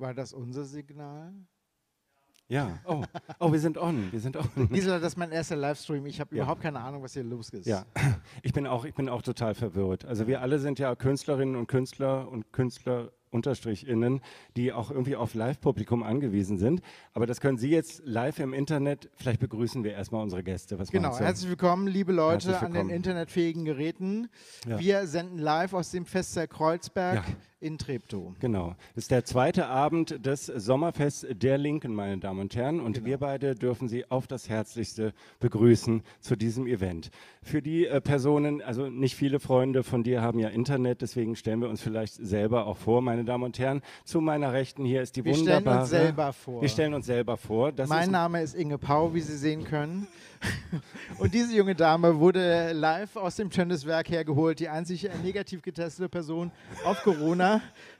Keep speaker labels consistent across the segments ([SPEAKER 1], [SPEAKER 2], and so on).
[SPEAKER 1] War das unser Signal?
[SPEAKER 2] Ja, oh, oh, wir sind on, wir sind on.
[SPEAKER 1] Gisela, das ist mein erster Livestream. Ich habe ja. überhaupt keine Ahnung, was hier los ist.
[SPEAKER 2] Ja, ich bin auch, ich bin auch total verwirrt. Also wir alle sind ja Künstlerinnen und Künstler und Künstler Unterstrichinnen, die auch irgendwie auf Live-Publikum angewiesen sind. Aber das können Sie jetzt live im Internet. Vielleicht begrüßen wir erstmal unsere Gäste.
[SPEAKER 1] Was genau, herzlich willkommen, liebe Leute willkommen. an den internetfähigen Geräten. Ja. Wir senden live aus dem Festsaal Kreuzberg. Ja in Treptow.
[SPEAKER 2] Genau. Das ist der zweite Abend des Sommerfests der Linken, meine Damen und Herren. Und genau. wir beide dürfen Sie auf das Herzlichste begrüßen zu diesem Event. Für die äh, Personen, also nicht viele Freunde von dir haben ja Internet, deswegen stellen wir uns vielleicht selber auch vor, meine Damen und Herren. Zu meiner Rechten hier ist die
[SPEAKER 1] wir
[SPEAKER 2] wunderbare...
[SPEAKER 1] Wir stellen uns selber vor.
[SPEAKER 2] Wir stellen uns selber vor.
[SPEAKER 1] Das mein ist Name ist Inge Pau, wie Sie sehen können. Und diese junge Dame wurde live aus dem Tenniswerk hergeholt, die einzig negativ getestete Person auf Corona,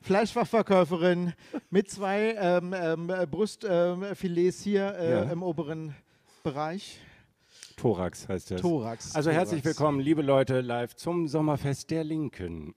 [SPEAKER 1] Fleischfachverkäuferin mit zwei ähm, ähm, Brustfilets hier äh, ja. im oberen Bereich.
[SPEAKER 2] Thorax heißt
[SPEAKER 1] es. Thorax.
[SPEAKER 2] Also herzlich willkommen, liebe Leute, live zum Sommerfest der Linken.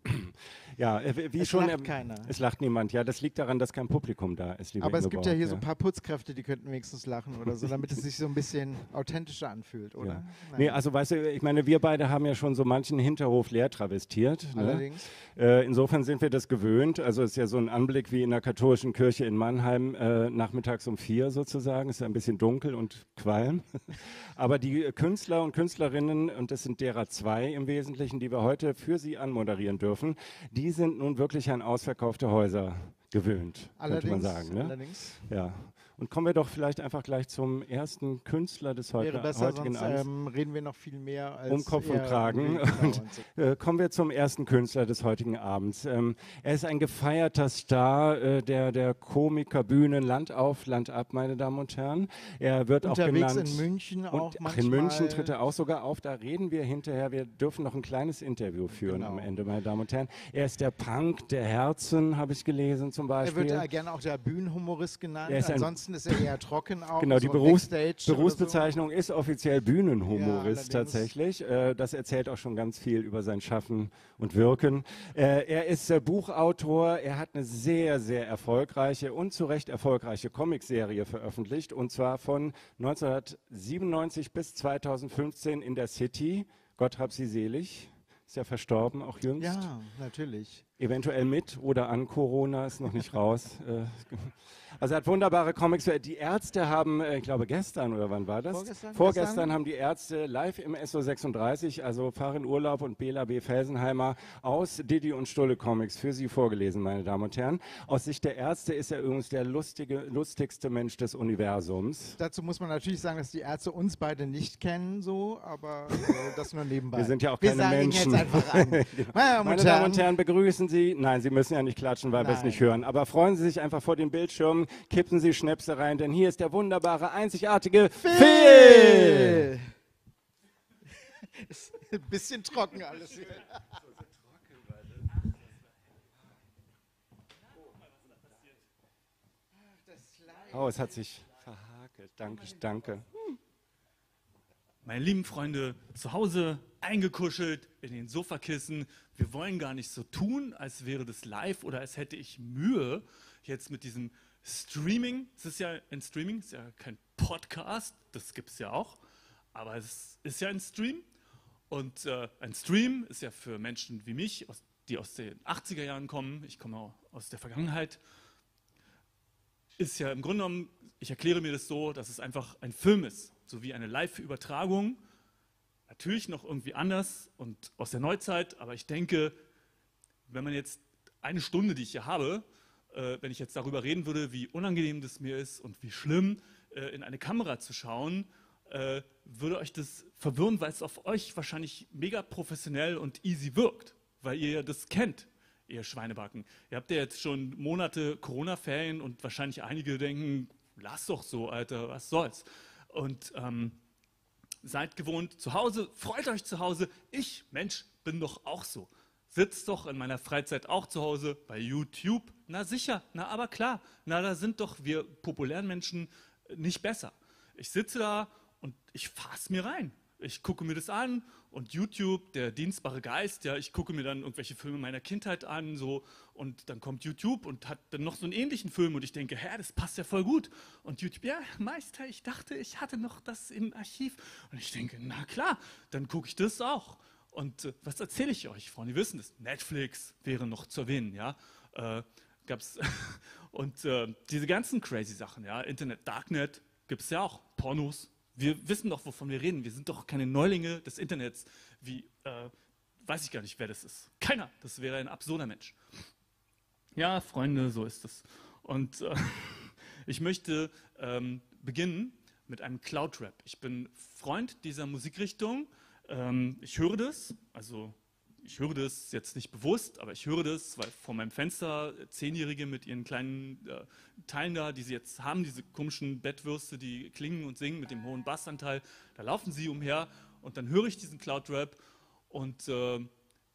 [SPEAKER 2] Ja, äh, wie
[SPEAKER 1] es
[SPEAKER 2] schon.
[SPEAKER 1] Lacht keiner.
[SPEAKER 2] Es lacht niemand. Ja, das liegt daran, dass kein Publikum da ist.
[SPEAKER 1] Aber es gibt ja hier ja. so ein paar Putzkräfte, die könnten wenigstens lachen oder so, damit es sich so ein bisschen authentischer anfühlt, oder? Ja.
[SPEAKER 2] Nee, also weißt du, ich meine, wir beide haben ja schon so manchen Hinterhof leer travestiert.
[SPEAKER 1] Ne? Allerdings.
[SPEAKER 2] Ne? Äh, insofern sind wir das gewöhnt. Also es ist ja so ein Anblick wie in der katholischen Kirche in Mannheim äh, nachmittags um vier sozusagen. Es ist ein bisschen dunkel und qualm. Aber die Künstler und Künstlerinnen, und das sind derer zwei im Wesentlichen, die wir heute für Sie anmoderieren dürfen, die die sind nun wirklich an ausverkaufte Häuser gewöhnt, allerdings, könnte man sagen. Ne?
[SPEAKER 1] Allerdings.
[SPEAKER 2] Ja. Und kommen wir doch vielleicht einfach gleich zum ersten Künstler des heute,
[SPEAKER 1] Wäre besser, heutigen sonst, Ähm, reden wir noch viel mehr als
[SPEAKER 2] Um Kopf und Kragen. Und, äh, kommen wir zum ersten Künstler des heutigen Abends. Ähm, er ist ein gefeierter Star äh, der, der Komikerbühnen Land auf, Land ab, meine Damen und Herren. Er wird
[SPEAKER 1] Unterwegs
[SPEAKER 2] auch genannt.
[SPEAKER 1] in München auch
[SPEAKER 2] und, ach, in München tritt er auch sogar auf. Da reden wir hinterher. Wir dürfen noch ein kleines Interview führen genau. am Ende, meine Damen und Herren. Er ist der Punk der Herzen, habe ich gelesen zum Beispiel.
[SPEAKER 1] Er wird ja gerne auch der Bühnenhumorist genannt. Ansonsten Ansonsten ist er eher trocken auch.
[SPEAKER 2] Genau, die so Berufs Berufsbezeichnung so. ist offiziell Bühnenhumorist ja, tatsächlich. Äh, das erzählt auch schon ganz viel über sein Schaffen und Wirken. Äh, er ist äh, Buchautor, er hat eine sehr, sehr erfolgreiche und zu Recht erfolgreiche Comicserie veröffentlicht und zwar von 1997 bis 2015 in der City. Gott hab sie selig. Ist ja verstorben, auch jüngst.
[SPEAKER 1] Ja, natürlich.
[SPEAKER 2] Eventuell mit oder an Corona, ist noch nicht raus. Also er hat wunderbare Comics. Die Ärzte haben, äh, ich glaube gestern oder wann war das?
[SPEAKER 1] Vorgestern,
[SPEAKER 2] Vorgestern gestern? haben die Ärzte live im SO36, also Fahr in Urlaub und Bela B. Felsenheimer aus Didi und Stulle Comics für Sie vorgelesen, meine Damen und Herren. Aus Sicht der Ärzte ist er übrigens der lustige, lustigste Mensch des Universums.
[SPEAKER 1] Dazu muss man natürlich sagen, dass die Ärzte uns beide nicht kennen, so, aber äh, das nur nebenbei.
[SPEAKER 2] Wir sind ja auch keine
[SPEAKER 1] wir
[SPEAKER 2] Menschen.
[SPEAKER 1] Jetzt einfach an.
[SPEAKER 2] Meine, meine Damen und Herren, begrüßen Sie. Nein, Sie müssen ja nicht klatschen, weil wir es nicht hören. Aber freuen Sie sich einfach vor den Kippen Sie Schnäpse rein, denn hier ist der wunderbare, einzigartige Phil. Phil.
[SPEAKER 1] ist ein bisschen trocken alles hier.
[SPEAKER 2] Oh, es hat sich verhakelt. Danke, danke.
[SPEAKER 3] Meine lieben Freunde, zu Hause eingekuschelt in den Sofakissen. Wir wollen gar nicht so tun, als wäre das live oder als hätte ich Mühe, jetzt mit diesem Streaming, es ist ja ein Streaming, es ist ja kein Podcast, das gibt es ja auch, aber es ist ja ein Stream. Und äh, ein Stream ist ja für Menschen wie mich, aus, die aus den 80er Jahren kommen, ich komme aus der Vergangenheit, ist ja im Grunde genommen, ich erkläre mir das so, dass es einfach ein Film ist, so wie eine Live-Übertragung. Natürlich noch irgendwie anders und aus der Neuzeit, aber ich denke, wenn man jetzt eine Stunde, die ich hier habe, äh, wenn ich jetzt darüber reden würde, wie unangenehm das mir ist und wie schlimm, äh, in eine Kamera zu schauen, äh, würde euch das verwirren, weil es auf euch wahrscheinlich mega professionell und easy wirkt, weil ihr ja das kennt, ihr Schweinebacken. Ihr habt ja jetzt schon Monate Corona-Ferien und wahrscheinlich einige denken, lass doch so, Alter, was soll's. Und ähm, seid gewohnt zu Hause, freut euch zu Hause. Ich, Mensch, bin doch auch so sitze doch in meiner Freizeit auch zu Hause bei YouTube. Na sicher, na aber klar, na da sind doch wir populären Menschen nicht besser. Ich sitze da und ich fasse mir rein. ich gucke mir das an und YouTube, der dienstbare Geist, ja, ich gucke mir dann irgendwelche Filme meiner Kindheit an, so und dann kommt YouTube und hat dann noch so einen ähnlichen Film und ich denke, hä, das passt ja voll gut. Und YouTube, ja, Meister, ich dachte, ich hatte noch das im Archiv. Und ich denke, na klar, dann gucke ich das auch. Und äh, was erzähle ich euch, Freunde? Die wissen es. Netflix wäre noch zu erwähnen, ja. Äh, gab's und äh, diese ganzen crazy Sachen, ja, Internet, Darknet, gibt es ja auch, Pornos, wir wissen doch, wovon wir reden. Wir sind doch keine Neulinge des Internets. Wie, äh, weiß ich gar nicht, wer das ist. Keiner. Das wäre ein absurder Mensch. Ja, Freunde, so ist es. Und äh, ich möchte ähm, beginnen mit einem Cloud-Rap. Ich bin Freund dieser Musikrichtung. Ähm, ich höre das, also ich höre das jetzt nicht bewusst, aber ich höre das, weil vor meinem Fenster Zehnjährige mit ihren kleinen äh, Teilen da, die sie jetzt haben, diese komischen Bettwürste, die klingen und singen mit dem hohen Bassanteil, da laufen sie umher und dann höre ich diesen Cloud-Rap und äh,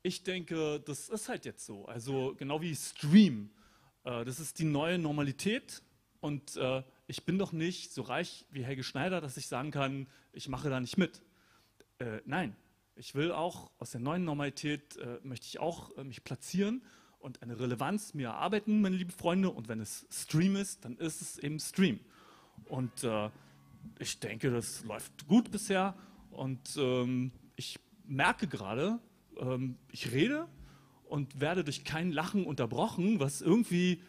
[SPEAKER 3] ich denke, das ist halt jetzt so. Also genau wie Stream. Äh, das ist die neue Normalität und äh, ich bin doch nicht so reich wie Helge Schneider, dass ich sagen kann, ich mache da nicht mit. Äh, nein, ich will auch aus der neuen Normalität, äh, möchte ich auch äh, mich platzieren und eine Relevanz mir erarbeiten, meine lieben Freunde. Und wenn es Stream ist, dann ist es eben Stream. Und äh, ich denke, das läuft gut bisher. Und ähm, ich merke gerade, ähm, ich rede und werde durch kein Lachen unterbrochen, was irgendwie,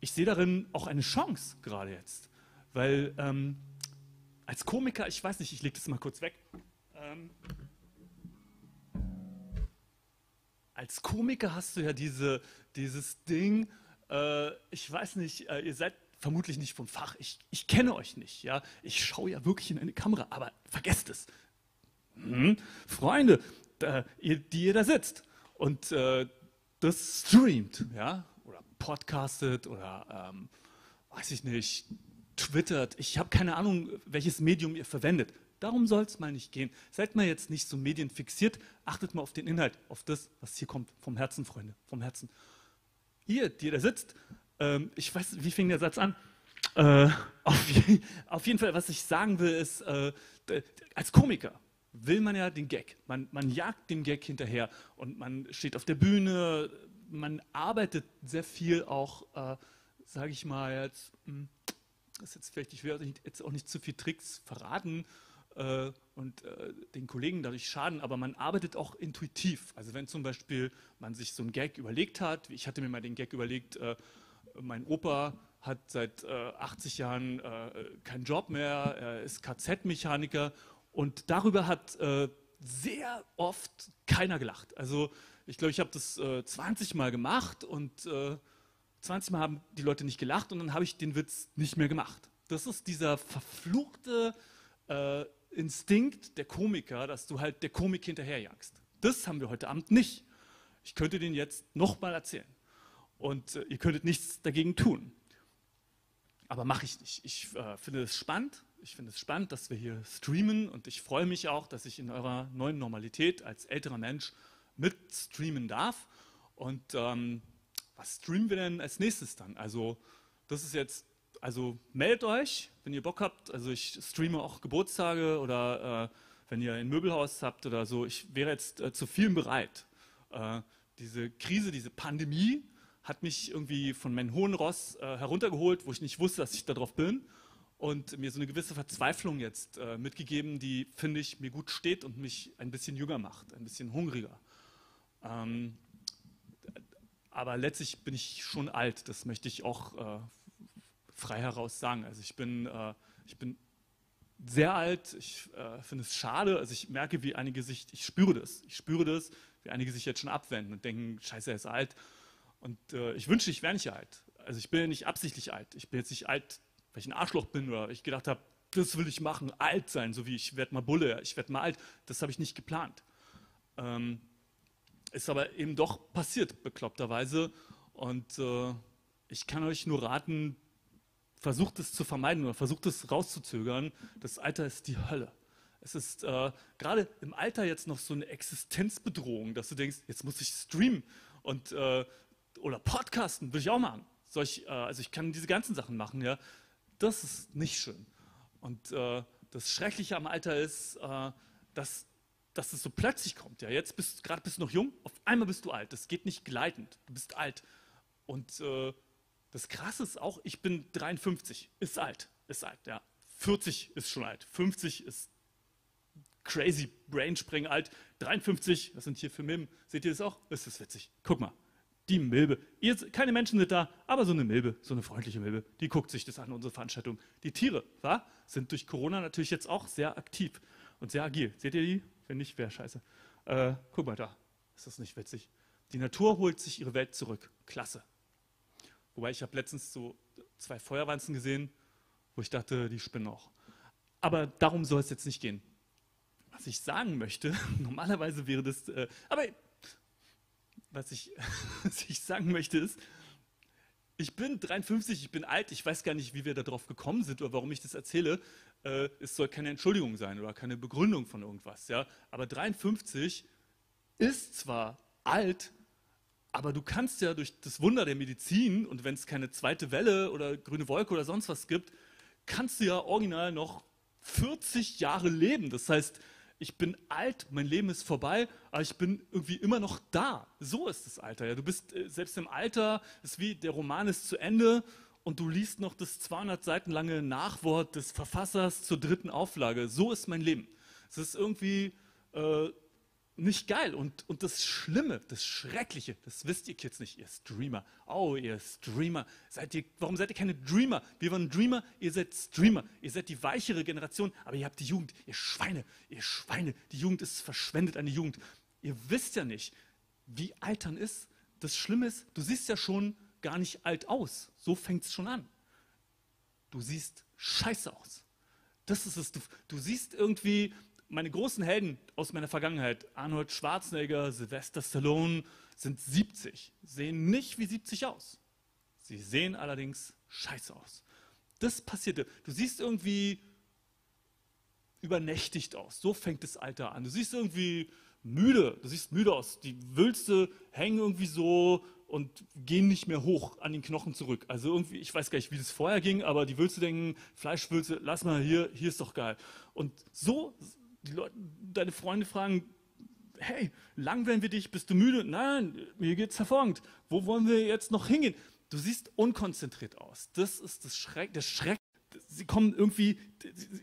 [SPEAKER 3] ich sehe darin auch eine Chance gerade jetzt. Weil ähm, als Komiker, ich weiß nicht, ich lege das mal kurz weg. Als Komiker hast du ja diese, dieses Ding, äh, ich weiß nicht, äh, ihr seid vermutlich nicht vom Fach, ich, ich kenne euch nicht, ja, ich schaue ja wirklich in eine Kamera, aber vergesst es. Hm? Freunde, da, ihr, die ihr da sitzt und äh, das streamt, ja, oder podcastet oder ähm, weiß ich nicht, twittert, ich habe keine Ahnung, welches Medium ihr verwendet. Darum soll es mal nicht gehen. Seid mal jetzt nicht so medienfixiert, achtet mal auf den Inhalt, auf das, was hier kommt, vom Herzen, Freunde, vom Herzen. Ihr, die da sitzt, ähm, ich weiß, wie fing der Satz an? Äh, auf, auf, jeden Fall, was ich sagen will, ist, äh, als Komiker will man ja den Gag. Man, man jagt dem Gag hinterher und man steht auf der Bühne, man arbeitet sehr viel auch, äh, sage ich mal jetzt, hm, das ist jetzt vielleicht, ich will jetzt auch nicht zu viel Tricks verraten, äh, und äh, den Kollegen dadurch schaden, aber man arbeitet auch intuitiv. Also wenn zum Beispiel man sich so einen Gag überlegt hat, ich hatte mir mal den Gag überlegt, äh, mein Opa hat seit 80 äh, Jahren äh, keinen Job mehr, er ist KZ-Mechaniker und darüber hat äh, sehr oft keiner gelacht. Also ich glaube, ich habe das 20 Mal gemacht und 20 Mal haben die Leute nicht gelacht und dann habe ich den Witz nicht mehr gemacht. Das ist dieser verfluchte äh, Instinkt der Komiker, dass du halt der Komik hinterherjagst. Das haben wir heute Abend nicht. Ich könnte den jetzt nochmal erzählen. Und äh, ihr könntet nichts dagegen tun. Aber mache ich nicht. Ich äh, finde es spannend. Ich finde es spannend, dass wir hier streamen. Und ich freue mich auch, dass ich in eurer neuen Normalität als älterer Mensch mit streamen darf. Und ähm, was streamen wir denn als nächstes dann? Also, das ist jetzt also meldet euch, wenn ihr Bock habt. Also ich streame auch Geburtstage oder äh, wenn ihr ein Möbelhaus habt oder so. Ich wäre jetzt äh, zu vielem bereit. Äh, diese Krise, diese Pandemie hat mich irgendwie von meinem hohen Ross äh, heruntergeholt, wo ich nicht wusste, dass ich darauf bin. Und mir so eine gewisse Verzweiflung jetzt äh, mitgegeben, die, finde ich, mir gut steht und mich ein bisschen jünger macht, ein bisschen hungriger. Ähm, aber letztlich bin ich schon alt, das möchte ich auch äh, frei heraus sagen. Also ich bin, äh, ich bin sehr alt, ich äh, finde es schade, also ich merke, wie einige sich, ich spüre das, ich spüre das, wie einige sich jetzt schon abwenden und denken, scheiße, er ist alt. Und äh, ich wünsche, ich wäre nicht alt. Also ich bin ja nicht absichtlich alt. Ich bin jetzt nicht alt, weil ich ein Arschloch bin oder ich gedacht habe, das will ich machen, alt sein, so wie ich werde mal Bulle, ich werde mal alt. Das habe ich nicht geplant. Ähm, ist aber eben doch passiert, bekloppterweise. Und äh, ich kann euch nur raten, versucht es zu vermeiden oder versucht es rauszuzögern. Das Alter ist die Hölle. Es ist äh, gerade im Alter jetzt noch so eine Existenzbedrohung, dass du denkst, jetzt muss ich streamen und äh, oder podcasten, will ich auch machen. Soll ich, äh, also ich kann diese ganzen Sachen machen, ja. Das ist nicht schön. Und äh, das Schreckliche am Alter ist, äh, dass, dass es so plötzlich kommt. Ja, jetzt bist gerade bist du noch jung, auf einmal bist du alt. Das geht nicht gleitend. Du bist alt. Und äh, das Krasse ist auch, ich bin 53, ist alt, ist alt, ja. 40 ist schon alt, 50 ist crazy Brainspring alt, 53, was sind hier für Milben? Seht ihr das auch? Ist das witzig? Guck mal, die Milbe. Ihr, keine Menschen sind da, aber so eine Milbe, so eine freundliche Milbe, die guckt sich das an, unsere Veranstaltung. Die Tiere, wa? sind durch Corona natürlich jetzt auch sehr aktiv und sehr agil. Seht ihr die? Wenn nicht, wäre scheiße. Äh, guck mal da, ist das nicht witzig? Die Natur holt sich ihre Welt zurück. Klasse. Wobei ich habe letztens so zwei Feuerwanzen gesehen, wo ich dachte, die spinnen auch. Aber darum soll es jetzt nicht gehen. Was ich sagen möchte, normalerweise wäre das, äh, aber was ich, was ich sagen möchte ist, ich bin 53, ich bin alt, ich weiß gar nicht, wie wir darauf gekommen sind oder warum ich das erzähle. Äh, es soll keine Entschuldigung sein oder keine Begründung von irgendwas. Ja? Aber 53 ist zwar alt, aber du kannst ja durch das Wunder der Medizin und wenn es keine zweite Welle oder grüne Wolke oder sonst was gibt, kannst du ja original noch 40 Jahre leben. Das heißt, ich bin alt, mein Leben ist vorbei, aber ich bin irgendwie immer noch da. So ist das Alter. Ja. Du bist äh, selbst im Alter, ist wie der Roman ist zu Ende und du liest noch das 200 Seiten lange Nachwort des Verfassers zur dritten Auflage. So ist mein Leben. Es ist irgendwie äh, nicht geil. Und, und das Schlimme, das Schreckliche, das wisst ihr Kids nicht, ihr Streamer. Oh, ihr Streamer. Seid ihr, warum seid ihr keine Dreamer? Wir waren Dreamer, ihr seid Streamer. Ihr seid die weichere Generation, aber ihr habt die Jugend. Ihr Schweine, ihr Schweine. Die Jugend ist verschwendet an die Jugend. Ihr wisst ja nicht, wie Altern ist. Das Schlimme ist, du siehst ja schon gar nicht alt aus. So fängt es schon an. Du siehst scheiße aus. Das ist es. Du, du siehst irgendwie, meine großen Helden aus meiner Vergangenheit, Arnold Schwarzenegger, Sylvester Stallone, sind 70, sehen nicht wie 70 aus. Sie sehen allerdings scheiße aus. Das passierte. Du siehst irgendwie übernächtigt aus. So fängt das Alter an. Du siehst irgendwie müde. Du siehst müde aus. Die Wülste hängen irgendwie so und gehen nicht mehr hoch an den Knochen zurück. Also irgendwie, ich weiß gar nicht, wie das vorher ging, aber die Wülste denken, Fleischwülste, lass mal hier, hier ist doch geil. Und so die Leute, deine Freunde fragen, hey, langweilen wir dich, bist du müde? Nein, mir geht's hervorragend. Wo wollen wir jetzt noch hingehen? Du siehst unkonzentriert aus. Das ist das Schreck, der Schreck. Sie kommen irgendwie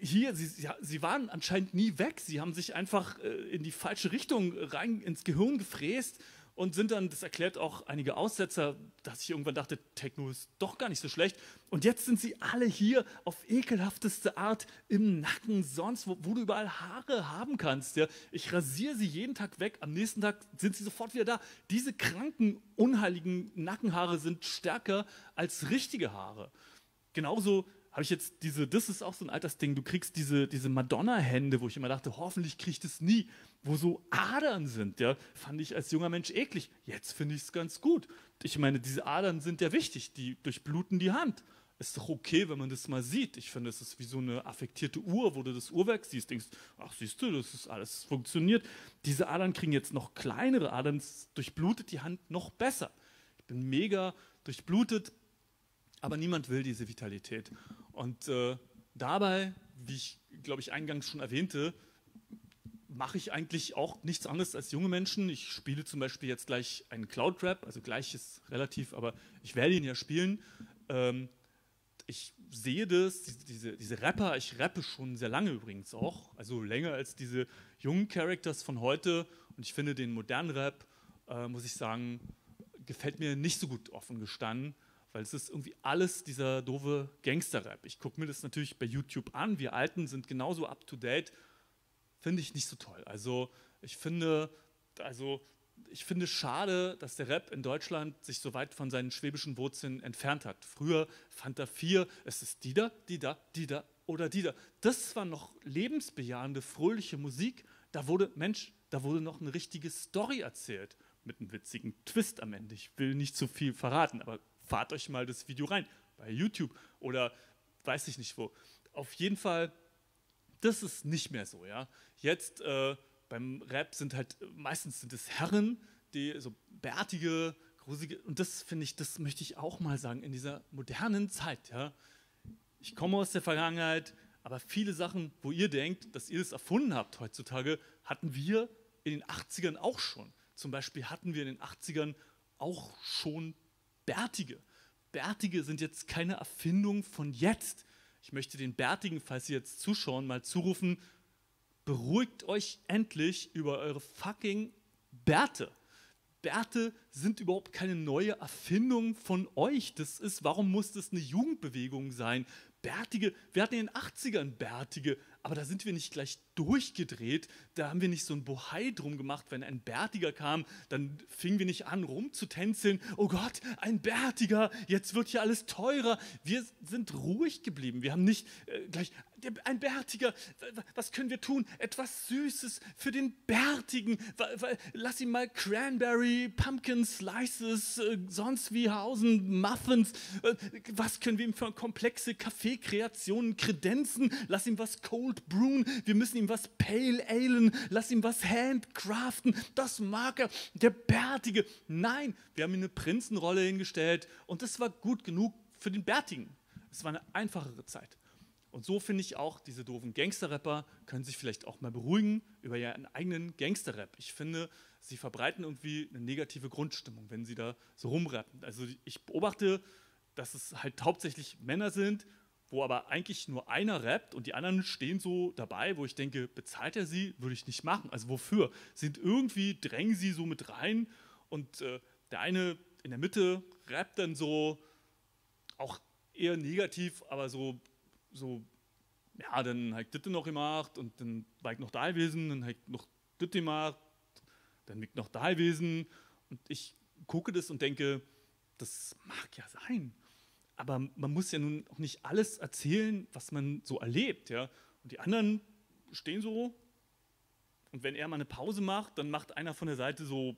[SPEAKER 3] hier, sie, sie waren anscheinend nie weg. Sie haben sich einfach äh, in die falsche Richtung rein ins Gehirn gefräst und sind dann, das erklärt auch einige Aussetzer, dass ich irgendwann dachte, Techno ist doch gar nicht so schlecht. Und jetzt sind sie alle hier auf ekelhafteste Art im Nacken, sonst, wo, wo du überall Haare haben kannst. Ja. Ich rasiere sie jeden Tag weg, am nächsten Tag sind sie sofort wieder da. Diese kranken, unheiligen Nackenhaare sind stärker als richtige Haare. Genauso habe ich jetzt diese, das ist auch so ein Altersding, du kriegst diese, diese Madonna-Hände, wo ich immer dachte, hoffentlich kriege ich das nie, wo so Adern sind, ja, fand ich als junger Mensch eklig. Jetzt finde ich es ganz gut. Ich meine, diese Adern sind ja wichtig, die durchbluten die Hand. Ist doch okay, wenn man das mal sieht. Ich finde, es ist wie so eine affektierte Uhr, wo du das Uhrwerk siehst, denkst, ach siehst du, das ist alles funktioniert. Diese Adern kriegen jetzt noch kleinere Adern, durchblutet die Hand noch besser. Ich bin mega durchblutet, aber niemand will diese Vitalität. Und äh, dabei, wie ich glaube ich eingangs schon erwähnte, mache ich eigentlich auch nichts anderes als junge Menschen. Ich spiele zum Beispiel jetzt gleich einen Cloud Rap, also gleich ist relativ, aber ich werde ihn ja spielen. Ähm, ich sehe das, diese, diese Rapper, ich rappe schon sehr lange übrigens auch, also länger als diese jungen Characters von heute. Und ich finde den modernen Rap, äh, muss ich sagen, gefällt mir nicht so gut offen gestanden weil es ist irgendwie alles dieser doofe Gangster-Rap. Ich gucke mir das natürlich bei YouTube an. Wir Alten sind genauso up-to-date. Finde ich nicht so toll. Also ich finde, also ich finde schade, dass der Rap in Deutschland sich so weit von seinen schwäbischen Wurzeln entfernt hat. Früher Fanta 4, es ist die da, die da, die da oder die da. Das war noch lebensbejahende, fröhliche Musik. Da wurde, Mensch, da wurde noch eine richtige Story erzählt mit einem witzigen Twist am Ende. Ich will nicht zu viel verraten, aber fahrt euch mal das Video rein bei YouTube oder weiß ich nicht wo. Auf jeden Fall, das ist nicht mehr so. Ja? Jetzt äh, beim Rap sind halt meistens sind es Herren, die so bärtige, grusige und das finde ich, das möchte ich auch mal sagen in dieser modernen Zeit. Ja? Ich komme aus der Vergangenheit, Aber viele Sachen, wo ihr denkt, dass ihr es erfunden habt heutzutage, hatten wir in den 80ern auch schon. Zum Beispiel hatten wir in den 80ern auch schon Bärtige. Bärtige sind jetzt keine Erfindung von jetzt. Ich möchte den Bärtigen, falls Sie jetzt zuschauen, mal zurufen, beruhigt euch endlich über eure fucking Bärte. Bärte sind überhaupt keine neue Erfindung von euch. Das ist, warum muss das eine Jugendbewegung sein? Bärtige, wir hatten in den 80ern Bärtige, aber da sind wir nicht gleich durchgedreht, da haben wir nicht so ein Bohai drum gemacht, wenn ein Bärtiger kam, dann fingen wir nicht an rumzutänzeln, oh Gott, ein Bärtiger, jetzt wird hier alles teurer. Wir sind ruhig geblieben, wir haben nicht äh, gleich, ein Bärtiger, was können wir tun? Etwas Süßes für den Bärtigen, lass ihn mal Cranberry, Pumpkin Slices, äh, sonst wie Hausen, Muffins, äh, was können wir ihm für komplexe Kaffeekreationen kredenzen? Lass ihm was Cold Brewen, wir müssen ihm was Pale Alen, lass ihm was Handcraften, das mag er, der Bärtige. Nein, wir haben ihm eine Prinzenrolle hingestellt und das war gut genug für den Bärtigen. Es war eine einfachere Zeit. Und so finde ich auch, diese doofen Gangster-Rapper können sich vielleicht auch mal beruhigen über ihren eigenen Gangster-Rap. Ich finde, sie verbreiten irgendwie eine negative Grundstimmung, wenn sie da so rumrappen. Also ich beobachte, dass es halt hauptsächlich Männer sind, wo aber eigentlich nur einer rappt und die anderen stehen so dabei, wo ich denke, bezahlt er sie? Würde ich nicht machen. Also wofür? Sind irgendwie, drängen sie so mit rein und äh, der eine in der Mitte rappt dann so, auch eher negativ, aber so, so ja, dann habe ich das noch gemacht und dann war ich noch da gewesen, dann habe ich noch das gemacht, dann bin ich noch da gewesen und ich gucke das und denke, das mag ja sein aber man muss ja nun auch nicht alles erzählen, was man so erlebt. Ja? Und die anderen stehen so und wenn er mal eine Pause macht, dann macht einer von der Seite so,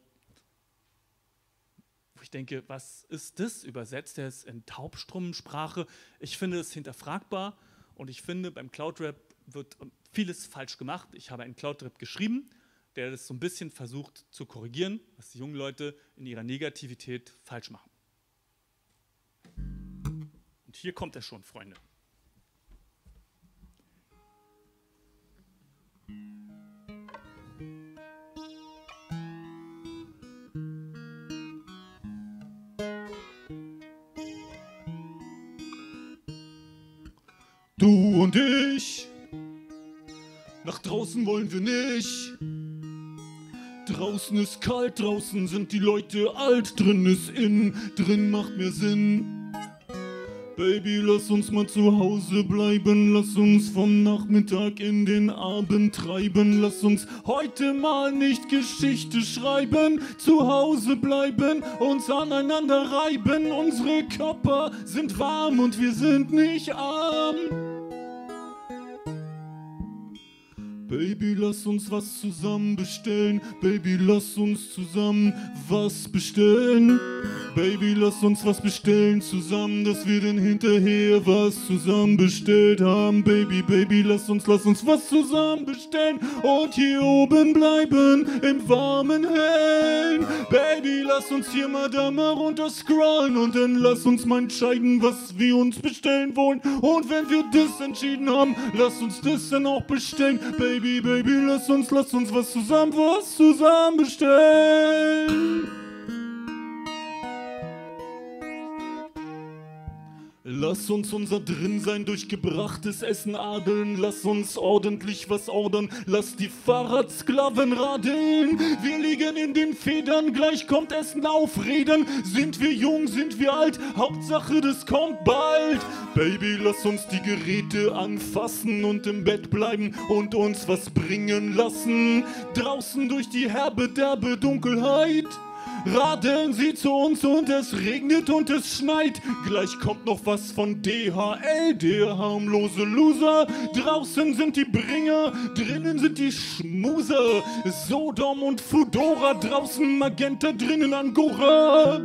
[SPEAKER 3] wo ich denke, was ist das? Übersetzt er es in Taubstrummensprache? Ich finde es hinterfragbar und ich finde, beim Cloudrap wird vieles falsch gemacht. Ich habe einen Cloudrap geschrieben, der das so ein bisschen versucht zu korrigieren, was die jungen Leute in ihrer Negativität falsch machen. Und hier kommt er schon, Freunde. Du und ich, nach draußen wollen wir nicht. Draußen ist kalt, draußen sind die Leute alt, drin ist in, drin macht mehr Sinn. Baby, lass uns mal zu Hause bleiben, lass uns vom Nachmittag in den Abend treiben, lass uns heute mal nicht Geschichte schreiben, zu Hause bleiben, uns aneinander reiben, unsere Körper sind warm und wir sind nicht arm. Baby, lass uns was zusammen bestellen. Baby, lass uns zusammen was bestellen. Baby, lass uns was bestellen zusammen, dass wir denn hinterher was zusammen bestellt haben. Baby, Baby, lass uns, lass uns was zusammen bestellen und hier oben bleiben im warmen Hellen. Baby, lass uns hier mal da mal runter scrollen und dann lass uns mal entscheiden, was wir uns bestellen wollen. Und wenn wir das entschieden haben, lass uns das dann auch bestellen. Baby, Baby, lass uns, lass uns was zusammen, was zusammen bestellen. Lass uns unser Drinsein durch gebrachtes Essen adeln. Lass uns ordentlich was ordern. Lass die Fahrradsklaven radeln. Wir liegen in den Federn, gleich kommt Essen auf Rädern. Sind wir jung, sind wir alt? Hauptsache, das kommt bald. Baby, lass uns die Geräte anfassen und im Bett bleiben und uns was bringen lassen. Draußen durch die herbe, derbe Dunkelheit. Radeln Sie zu uns und es regnet und es schneit. Gleich kommt noch was von DHL, der harmlose Loser. Draußen sind die Bringer, drinnen sind die Schmuser. Sodom und Fudora, draußen Magenta, drinnen Angora.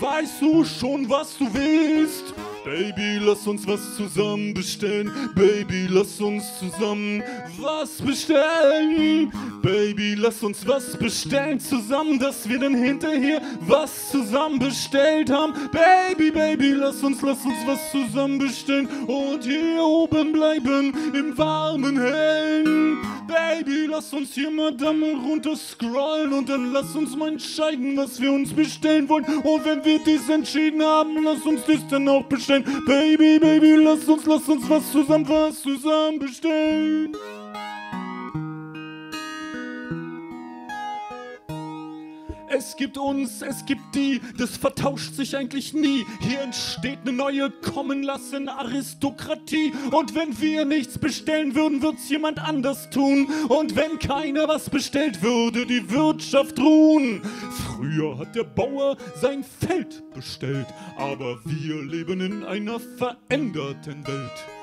[SPEAKER 3] Weißt du schon, was du willst? Baby, lass uns was zusammen bestellen. Baby, lass uns zusammen was bestellen. Baby, lass uns was bestellen zusammen, dass wir dann hinterher was zusammen bestellt haben. Baby, Baby, lass uns, lass uns was zusammen bestellen und hier oben bleiben im warmen Hellen. Baby, lass uns hier mal da mal runter scrollen und dann lass uns mal entscheiden, was wir uns bestellen wollen. Und wenn wir dies entschieden haben, lass uns das dann auch bestellen. Baby, Baby, lass uns, lass uns was zusammen, was zusammen bestellen. Es gibt uns, es gibt die, das vertauscht sich eigentlich nie. Hier entsteht eine neue kommen lassen Aristokratie. Und wenn wir nichts bestellen würden, wird's jemand anders tun. Und wenn keiner was bestellt, würde die Wirtschaft ruhen. Früher hat der Bauer sein Feld bestellt, aber wir leben in einer veränderten Welt.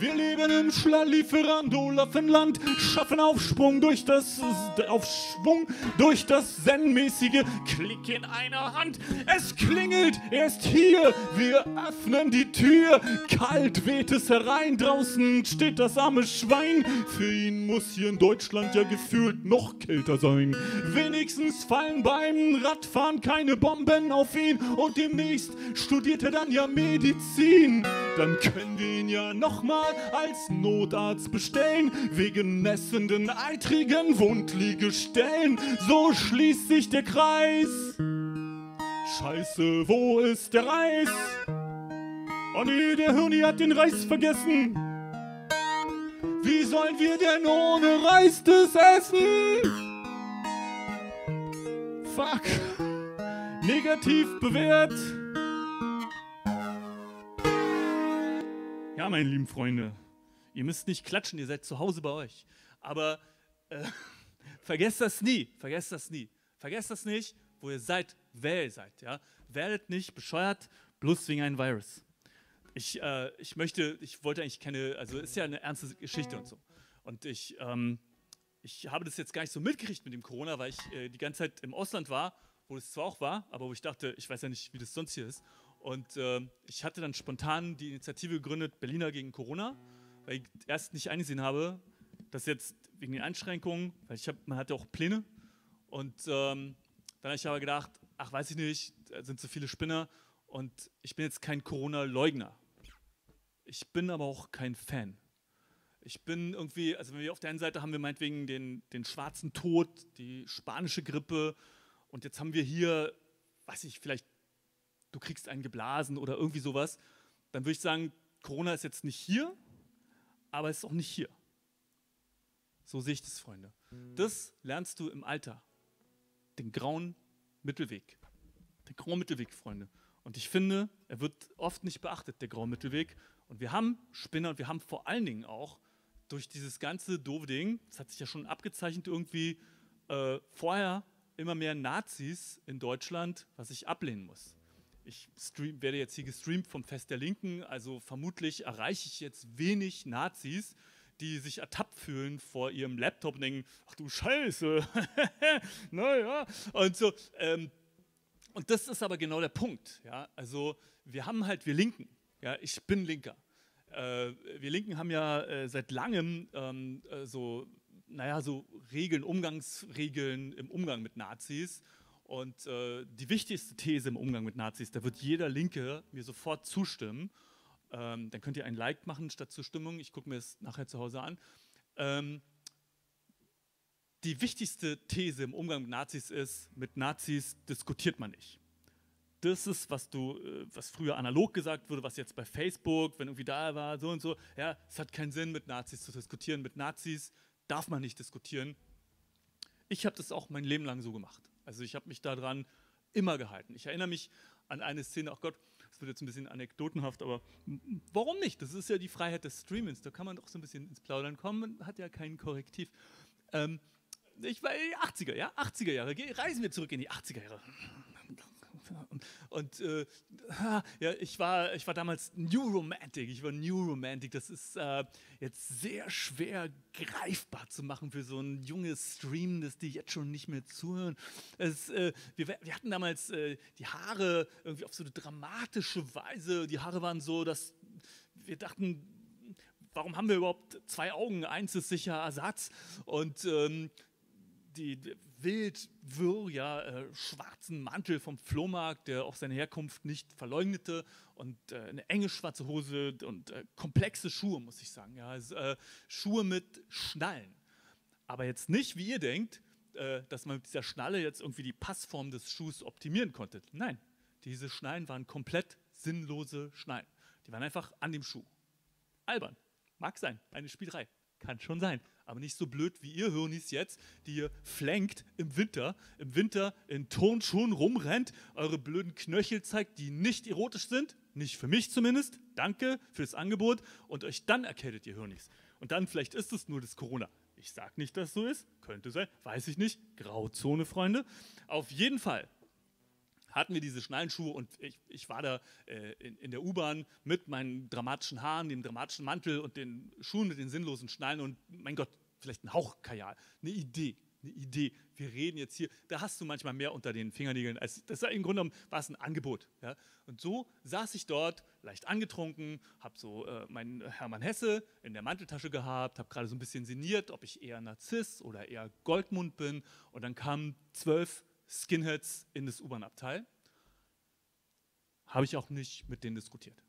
[SPEAKER 3] Wir leben im Schlallieferando-Laffenland, schaffen Aufsprung durch das Aufschwung durch das zen-mäßige Klick in einer Hand. Es klingelt, er ist hier. Wir öffnen die Tür. Kalt weht es herein. Draußen steht das arme Schwein. Für ihn muss hier in Deutschland ja gefühlt noch kälter sein. Wenigstens fallen beim Radfahren keine Bomben auf ihn und demnächst studiert er dann ja Medizin. Dann können wir ihn ja nochmal als Notarzt bestellen, wegen messenden, eitrigen Wundliegestellen. So schließt sich der Kreis. Scheiße, wo ist der Reis? Oh nee, der Hirni hat den Reis vergessen. Wie sollen wir denn ohne Reis das essen? Fuck. Negativ bewährt. Meine lieben Freunde, ihr müsst nicht klatschen, ihr seid zu Hause bei euch. Aber äh, vergesst das nie, vergesst das nie. Vergesst das nicht, wo ihr seid, wer ihr seid. Ja? Werdet nicht bescheuert, bloß wegen einem Virus. Ich, äh, ich möchte, ich wollte eigentlich keine, also ist ja eine ernste Geschichte und so. Und ich, ähm, ich habe das jetzt gar nicht so mitgekriegt mit dem Corona, weil ich äh, die ganze Zeit im Ausland war, wo es zwar auch war, aber wo ich dachte, ich weiß ja nicht, wie das sonst hier ist. Und äh, ich hatte dann spontan die Initiative gegründet, Berliner gegen Corona, weil ich erst nicht eingesehen habe, dass jetzt wegen den Einschränkungen, weil ich hab, man hatte auch Pläne. Und ähm, dann habe ich aber gedacht, ach, weiß ich nicht, da sind so viele Spinner. Und ich bin jetzt kein Corona-Leugner. Ich bin aber auch kein Fan. Ich bin irgendwie, also wenn wir auf der einen Seite haben wir meinetwegen den, den schwarzen Tod, die spanische Grippe und jetzt haben wir hier, weiß ich, vielleicht du kriegst einen geblasen oder irgendwie sowas, dann würde ich sagen, Corona ist jetzt nicht hier, aber es ist auch nicht hier. So sehe ich das, Freunde. Das lernst du im Alter. Den grauen Mittelweg. Den grauen Mittelweg, Freunde. Und ich finde, er wird oft nicht beachtet, der graue Mittelweg. Und wir haben Spinner und wir haben vor allen Dingen auch durch dieses ganze doofe Ding, das hat sich ja schon abgezeichnet irgendwie, äh, vorher immer mehr Nazis in Deutschland, was ich ablehnen muss ich stream, werde jetzt hier gestreamt vom Fest der Linken, also vermutlich erreiche ich jetzt wenig Nazis, die sich ertappt fühlen vor ihrem Laptop und denken, ach du Scheiße, naja, und so. Ähm, und das ist aber genau der Punkt, ja, also wir haben halt, wir Linken, ja, ich bin Linker. Äh, wir Linken haben ja äh, seit langem ähm, äh, so, naja, so Regeln, Umgangsregeln im Umgang mit Nazis und äh, die wichtigste These im Umgang mit Nazis, da wird jeder Linke mir sofort zustimmen. Ähm, dann könnt ihr ein Like machen statt Zustimmung. Ich gucke mir das nachher zu Hause an. Ähm, die wichtigste These im Umgang mit Nazis ist, mit Nazis diskutiert man nicht. Das ist, was du, äh, was früher analog gesagt wurde, was jetzt bei Facebook, wenn irgendwie da war, so und so. Ja, es hat keinen Sinn, mit Nazis zu diskutieren. Mit Nazis darf man nicht diskutieren. Ich habe das auch mein Leben lang so gemacht. Also ich habe mich daran immer gehalten. Ich erinnere mich an eine Szene, ach Gott, das wird jetzt ein bisschen anekdotenhaft, aber warum nicht? Das ist ja die Freiheit des Streamings. Da kann man doch so ein bisschen ins Plaudern kommen. Man hat ja kein Korrektiv. Ähm, ich war 80er, ja, 80er Jahre. Reisen wir zurück in die 80er Jahre. Und, äh, ja, ich war, ich war damals New Romantic. Ich war New Romantic. Das ist äh, jetzt sehr schwer greifbar zu machen für so ein junges Stream, das die jetzt schon nicht mehr zuhören. Es, äh, wir, wir, hatten damals äh, die Haare irgendwie auf so eine dramatische Weise. Die Haare waren so, dass wir dachten, warum haben wir überhaupt zwei Augen? Eins ist sicher Ersatz. Und ähm, die wild wirr, ja, äh, schwarzen Mantel vom Flohmarkt, der auch seine Herkunft nicht verleugnete und äh, eine enge schwarze Hose und äh, komplexe Schuhe, muss ich sagen. Ja, also, Schuhe mit Schnallen. Aber jetzt nicht, wie ihr denkt, äh, dass man mit dieser Schnalle jetzt irgendwie die Passform des Schuhs optimieren konnte. Nein, diese Schnallen waren komplett sinnlose Schnallen. Die waren einfach an dem Schuh. Albern. Mag sein, eine Spielerei. Kann schon sein. Aber nicht so blöd wie ihr Hirnis jetzt, die ihr flankt im Winter, im Winter in Tonschuhen rumrennt, eure blöden Knöchel zeigt, die nicht erotisch sind. Nicht für mich zumindest. Danke für das Angebot. Und euch dann erkältet ihr Hirnis. Und dann vielleicht ist es nur das Corona. Ich sag nicht, dass es so ist. Könnte sein. Weiß ich nicht. Grauzone, Freunde. Auf jeden Fall hatten wir diese Schnallenschuhe und ich, ich war da äh, in, in, der U-Bahn mit meinen dramatischen Haaren, dem dramatischen Mantel und den Schuhen mit den sinnlosen Schnallen und mein Gott, vielleicht ein Hauch Kajal, eine Idee, eine Idee. Wir reden jetzt hier, da hast du manchmal mehr unter den Fingernägeln, als das war im Grunde genommen war es ein Angebot. Ja? Und so saß ich dort, leicht angetrunken, habe so äh, meinen Hermann Hesse in der Manteltasche gehabt, habe gerade so ein bisschen sinniert, ob ich eher Narziss oder eher Goldmund bin. Und dann kamen zwölf Skinheads in das U-Bahn-Abteil. Habe ich auch nicht mit denen diskutiert.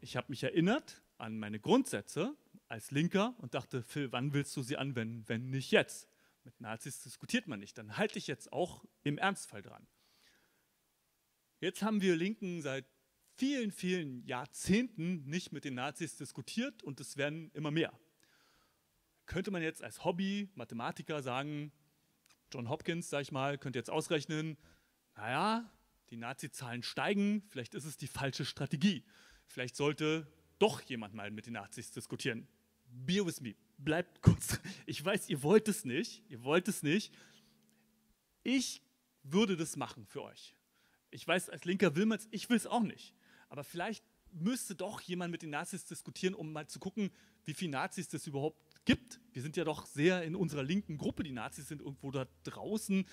[SPEAKER 3] Ich habe mich erinnert an meine Grundsätze als Linker und dachte, Phil, wann willst du sie anwenden, wenn nicht jetzt? Mit Nazis diskutiert man nicht. Dann halte ich jetzt auch im Ernstfall dran. Jetzt haben wir Linken seit vielen, vielen Jahrzehnten nicht mit den Nazis diskutiert und es werden immer mehr. Könnte man jetzt als Hobby-Mathematiker sagen, John Hopkins, sag ich mal, könnte jetzt ausrechnen, naja, die Nazi-Zahlen steigen, vielleicht ist es die falsche Strategie. Vielleicht sollte doch jemand mal mit den Nazis diskutieren. Be with me. Bleibt kurz. Ich weiß, ihr wollt es nicht. Ihr wollt es nicht. Ich würde das machen für euch. Ich weiß, als Linker will man es, ich will es auch nicht. Aber vielleicht müsste doch jemand mit den Nazis diskutieren, um mal zu gucken, wie viele Nazis das überhaupt gibt. Wir sind ja doch sehr in unserer linken Gruppe, die Nazis sind irgendwo da draußen.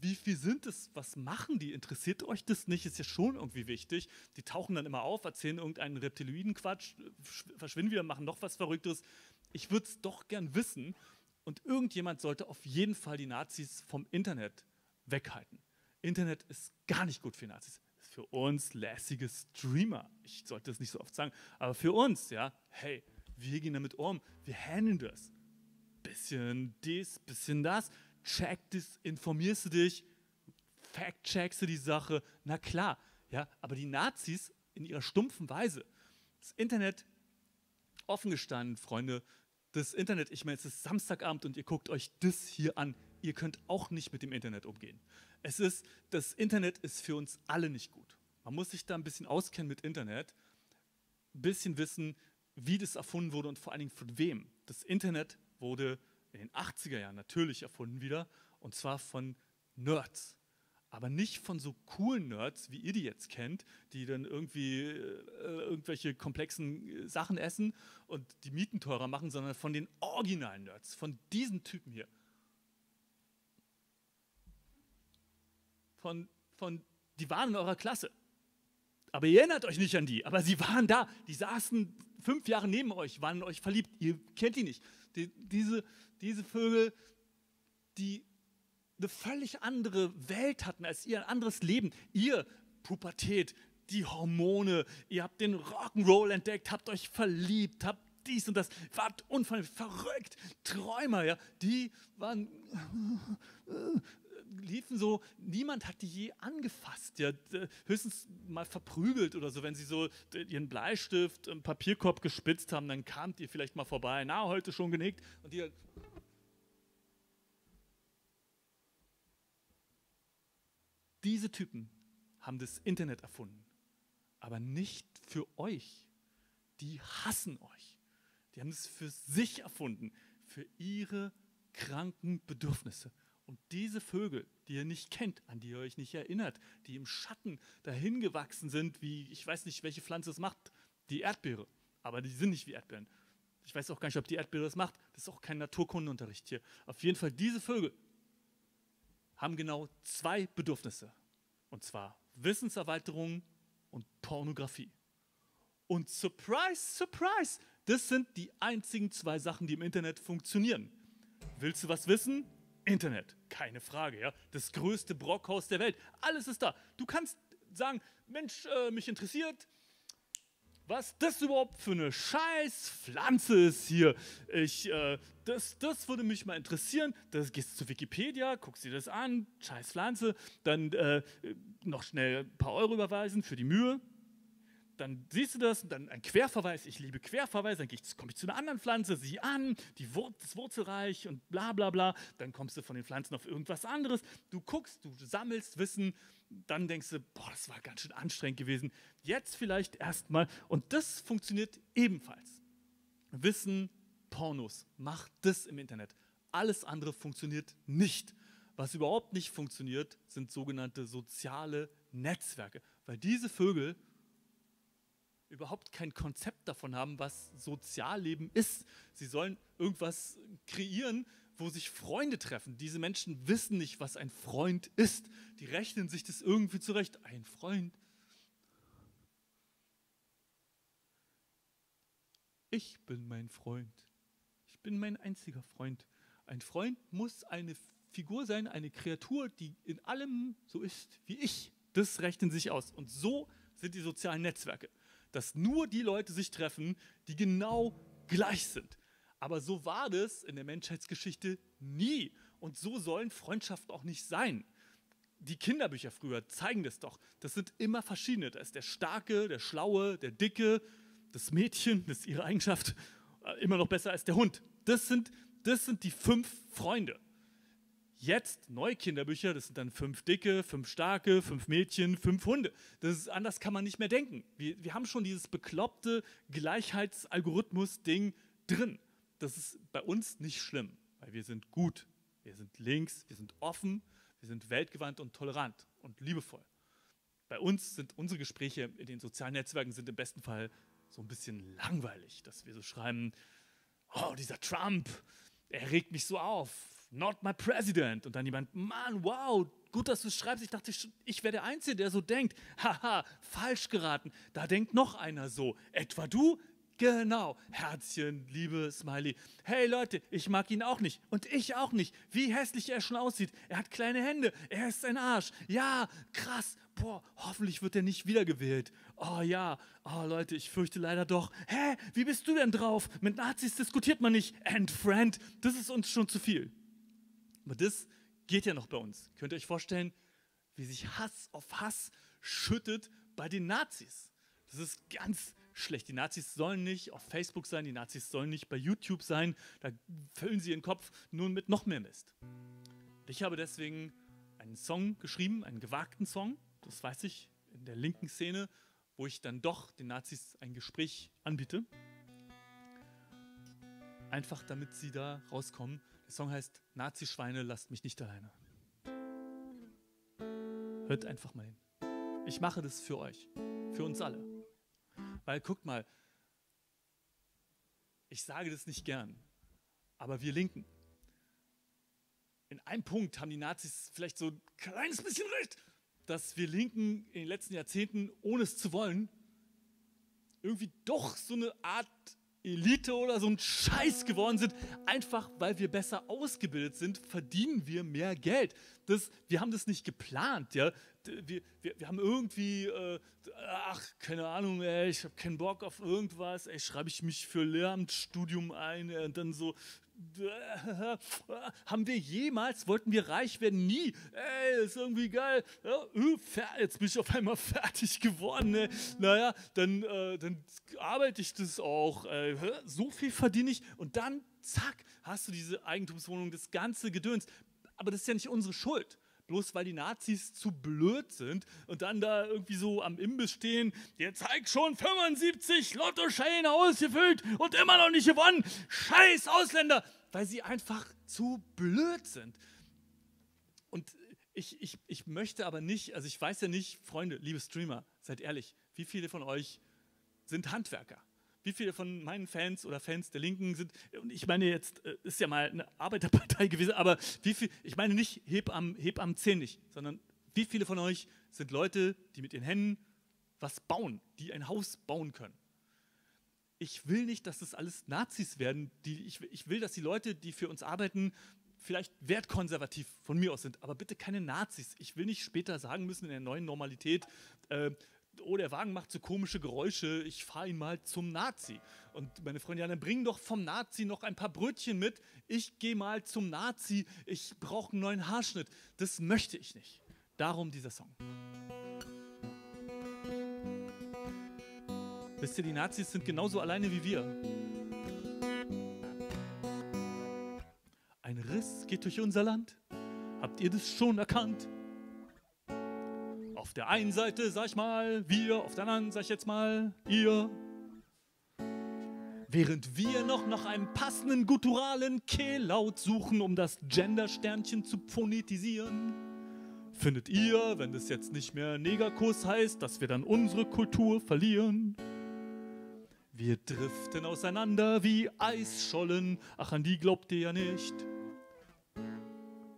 [SPEAKER 3] Wie viel sind es? Was machen die? Interessiert euch das nicht? Ist ja schon irgendwie wichtig. Die tauchen dann immer auf, erzählen irgendeinen Reptiloiden-Quatsch, verschwinden wieder, machen noch was Verrücktes. Ich würde es doch gern wissen. Und irgendjemand sollte auf jeden Fall die Nazis vom Internet weghalten. Internet ist gar nicht gut für Nazis. Für uns lässige Streamer. Ich sollte das nicht so oft sagen, aber für uns, ja, hey, wir gehen damit um, wir handeln das. Bisschen dies, bisschen das, check das, informierst du dich, fact-checkst du die Sache, na klar, ja, aber die Nazis in ihrer stumpfen Weise, das Internet, offen gestanden, Freunde, das Internet, ich meine, es ist Samstagabend und ihr guckt euch das hier an. Ihr könnt auch nicht mit dem Internet umgehen. Es ist, das Internet ist für uns alle nicht gut. Man muss sich da ein bisschen auskennen mit Internet, ein bisschen wissen, wie das erfunden wurde und vor allen Dingen von wem. Das Internet wurde in den 80er Jahren natürlich erfunden wieder und zwar von Nerds. Aber nicht von so coolen Nerds, wie ihr die jetzt kennt, die dann irgendwie äh, irgendwelche komplexen äh, Sachen essen und die Mieten teurer machen, sondern von den originalen Nerds, von diesen Typen hier. Von, von, die waren in eurer Klasse. Aber ihr erinnert euch nicht an die, aber sie waren da. Die saßen fünf Jahre neben euch, waren in euch verliebt. Ihr kennt die nicht. Die, diese, diese Vögel, die eine völlig andere Welt hatten als ihr, ein anderes Leben. Ihr, Pubertät, die Hormone, ihr habt den Rock'n'Roll entdeckt, habt euch verliebt, habt dies und das, wart unfall verrückt, Träumer, ja, die waren liefen so, niemand hat die je angefasst, ja, höchstens mal verprügelt oder so, wenn sie so ihren Bleistift im Papierkorb gespitzt haben, dann kamt ihr vielleicht mal vorbei, na, heute schon genickt und die Diese Typen haben das Internet erfunden, aber nicht für euch. Die hassen euch. Die haben es für sich erfunden, für ihre kranken Bedürfnisse. Und diese Vögel, die ihr nicht kennt, an die ihr euch nicht erinnert, die im Schatten dahin gewachsen sind, wie ich weiß nicht, welche Pflanze es macht, die Erdbeere. Aber die sind nicht wie Erdbeeren. Ich weiß auch gar nicht, ob die Erdbeere das macht. Das ist auch kein Naturkundenunterricht hier. Auf jeden Fall, diese Vögel haben genau zwei Bedürfnisse. Und zwar Wissenserweiterung und Pornografie. Und surprise, surprise, das sind die einzigen zwei Sachen, die im Internet funktionieren. Willst du was wissen? Internet, keine Frage, ja. Das größte Brockhaus der Welt. Alles ist da. Du kannst sagen, Mensch, äh, mich interessiert, was das überhaupt für eine scheiß Pflanze ist hier. Ich, äh, das, das würde mich mal interessieren. Da gehst zu Wikipedia, guckst dir das an, scheiß Pflanze, dann äh, noch schnell ein paar Euro überweisen für die Mühe dann siehst du das, dann ein Querverweis, ich liebe Querverweise, dann komme ich zu einer anderen Pflanze, sieh an, die Wur das Wurzelreich und bla bla bla, dann kommst du von den Pflanzen auf irgendwas anderes, du guckst, du sammelst Wissen, dann denkst du, boah, das war ganz schön anstrengend gewesen, jetzt vielleicht erstmal und das funktioniert ebenfalls. Wissen, Pornos, macht das im Internet. Alles andere funktioniert nicht. Was überhaupt nicht funktioniert, sind sogenannte soziale Netzwerke, weil diese Vögel überhaupt kein Konzept davon haben, was Sozialleben ist. Sie sollen irgendwas kreieren, wo sich Freunde treffen. Diese Menschen wissen nicht, was ein Freund ist. Die rechnen sich das irgendwie zurecht. Ein Freund. Ich bin mein Freund. Ich bin mein einziger Freund. Ein Freund muss eine Figur sein, eine Kreatur, die in allem so ist wie ich. Das rechnen sich aus. Und so sind die sozialen Netzwerke dass nur die Leute sich treffen, die genau gleich sind. Aber so war das in der Menschheitsgeschichte nie. Und so sollen Freundschaften auch nicht sein. Die Kinderbücher früher zeigen das doch. Das sind immer verschiedene. Da ist der Starke, der Schlaue, der Dicke, das Mädchen, das ist ihre Eigenschaft, äh, immer noch besser als der Hund. Das sind, das sind die fünf Freunde. Jetzt neue Kinderbücher, das sind dann fünf dicke, fünf starke, fünf Mädchen, fünf Hunde. Das ist, anders kann man nicht mehr denken. Wir, wir haben schon dieses bekloppte Gleichheitsalgorithmus-Ding drin. Das ist bei uns nicht schlimm, weil wir sind gut, wir sind links, wir sind offen, wir sind weltgewandt und tolerant und liebevoll. Bei uns sind unsere Gespräche in den sozialen Netzwerken sind im besten Fall so ein bisschen langweilig, dass wir so schreiben, oh, dieser Trump, er regt mich so auf not my president. Und dann jemand, Mann, wow, gut, dass du es schreibst. Ich dachte, ich wäre der Einzige, der so denkt. Haha, falsch geraten. Da denkt noch einer so. Etwa du? Genau. Herzchen, liebe Smiley. Hey Leute, ich mag ihn auch nicht. Und ich auch nicht. Wie hässlich er schon aussieht. Er hat kleine Hände. Er ist ein Arsch. Ja, krass. Boah, hoffentlich wird er nicht wiedergewählt. Oh ja. Oh Leute, ich fürchte leider doch. Hä, wie bist du denn drauf? Mit Nazis diskutiert man nicht. And friend, das ist uns schon zu viel. Aber das geht ja noch bei uns. Könnt ihr euch vorstellen, wie sich Hass auf Hass schüttet bei den Nazis? Das ist ganz schlecht. Die Nazis sollen nicht auf Facebook sein, die Nazis sollen nicht bei YouTube sein. Da füllen sie ihren Kopf nun mit noch mehr Mist. Ich habe deswegen einen Song geschrieben, einen gewagten Song, das weiß ich, in der linken Szene, wo ich dann doch den Nazis ein Gespräch anbiete. Einfach damit sie da rauskommen. Der Song heißt Nazi-Schweine, lasst mich nicht alleine. Hört einfach mal hin. Ich mache das für euch, für uns alle. Weil guckt mal, ich sage das nicht gern, aber wir Linken, in einem Punkt haben die Nazis vielleicht so ein kleines bisschen recht, dass wir Linken in den letzten Jahrzehnten, ohne es zu wollen, irgendwie doch so eine Art Elite oder so ein Scheiß geworden sind, einfach weil wir besser ausgebildet sind, verdienen wir mehr Geld. Das, wir haben das nicht geplant, ja. Wir, wir, wir haben irgendwie, äh, ach, keine Ahnung, ey, ich habe keinen Bock auf irgendwas, ey, schreibe ich mich für Lehramtsstudium ein ey, und dann so, haben wir jemals, wollten wir reich werden? Nie. Ey, ist irgendwie geil. Jetzt bin ich auf einmal fertig geworden. Ne? Naja, dann, äh, dann arbeite ich das auch. Äh, so viel verdiene ich. Und dann, zack, hast du diese Eigentumswohnung, das ganze Gedöns. Aber das ist ja nicht unsere Schuld bloß weil die Nazis zu blöd sind und dann da irgendwie so am Imbiss stehen, der zeigt schon 75 Lottoscheine ausgefüllt und immer noch nicht gewonnen. Scheiß Ausländer, weil sie einfach zu blöd sind. Und ich, ich, ich möchte aber nicht, also ich weiß ja nicht, Freunde, liebe Streamer, seid ehrlich, wie viele von euch sind Handwerker? Wie viele von meinen Fans oder Fans der Linken sind, und ich meine jetzt, äh, ist ja mal eine Arbeiterpartei gewesen, aber wie viel, ich meine nicht heb am, heb am Zehn nicht, sondern wie viele von euch sind Leute, die mit ihren Händen was bauen, die ein Haus bauen können? Ich will nicht, dass das alles Nazis werden. Die, ich, ich will, dass die Leute, die für uns arbeiten, vielleicht wertkonservativ von mir aus sind, aber bitte keine Nazis. Ich will nicht später sagen müssen in der neuen Normalität, äh, oh, der Wagen macht so komische Geräusche, ich fahre ihn mal zum Nazi. Und meine Freunde, ja, dann bring doch vom Nazi noch ein paar Brötchen mit. Ich gehe mal zum Nazi, ich brauche einen neuen Haarschnitt. Das möchte ich nicht. Darum dieser Song. Wisst ihr, die Nazis sind genauso alleine wie wir. Ein Riss geht durch unser Land. Habt ihr das schon erkannt? Der einen Seite sag ich mal wir, auf der anderen sag ich jetzt mal ihr. Während wir noch nach einem passenden gutturalen Kehllaut suchen, um das Gender-Sternchen zu phonetisieren, findet ihr, wenn das jetzt nicht mehr Negerkuss heißt, dass wir dann unsere Kultur verlieren. Wir driften auseinander wie Eisschollen, ach an die glaubt ihr ja nicht.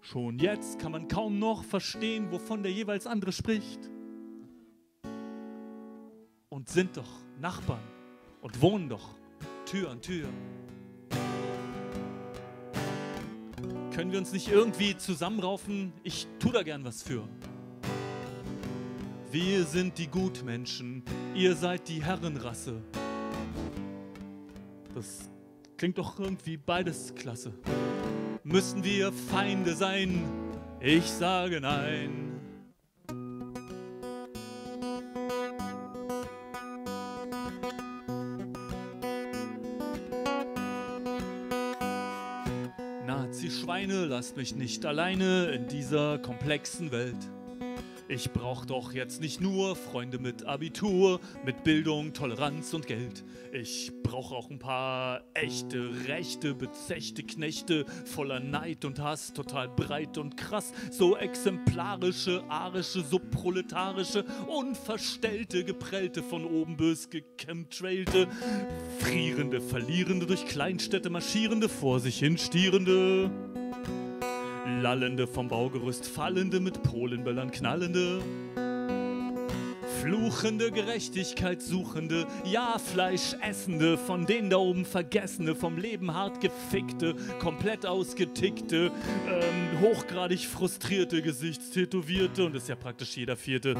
[SPEAKER 3] Schon jetzt kann man kaum noch verstehen, wovon der jeweils andere spricht. Und sind doch Nachbarn und wohnen doch Tür an Tür. Können wir uns nicht irgendwie zusammenraufen? Ich tu da gern was für. Wir sind die Gutmenschen, ihr seid die Herrenrasse. Das klingt doch irgendwie beides klasse. Müssen wir Feinde sein? Ich sage nein. Nazi-Schweine, lasst mich nicht alleine in dieser komplexen Welt. Ich brauch doch jetzt nicht nur Freunde mit Abitur, mit Bildung, Toleranz und Geld. Ich brauch auch ein paar echte, rechte, bezechte Knechte voller Neid und Hass, total breit und krass. So exemplarische, arische, subproletarische, unverstellte, geprellte, von oben bös gechemtrailte, frierende, verlierende, durch Kleinstädte marschierende, vor sich hin stierende. Lallende vom Baugerüst fallende, mit Polenböllern knallende. Fluchende Gerechtigkeit suchende, ja Fleisch essende, von denen da oben vergessene, vom Leben hart gefickte, komplett ausgetickte, ähm, hochgradig frustrierte, Gesichtstätowierte und ist ja praktisch jeder vierte.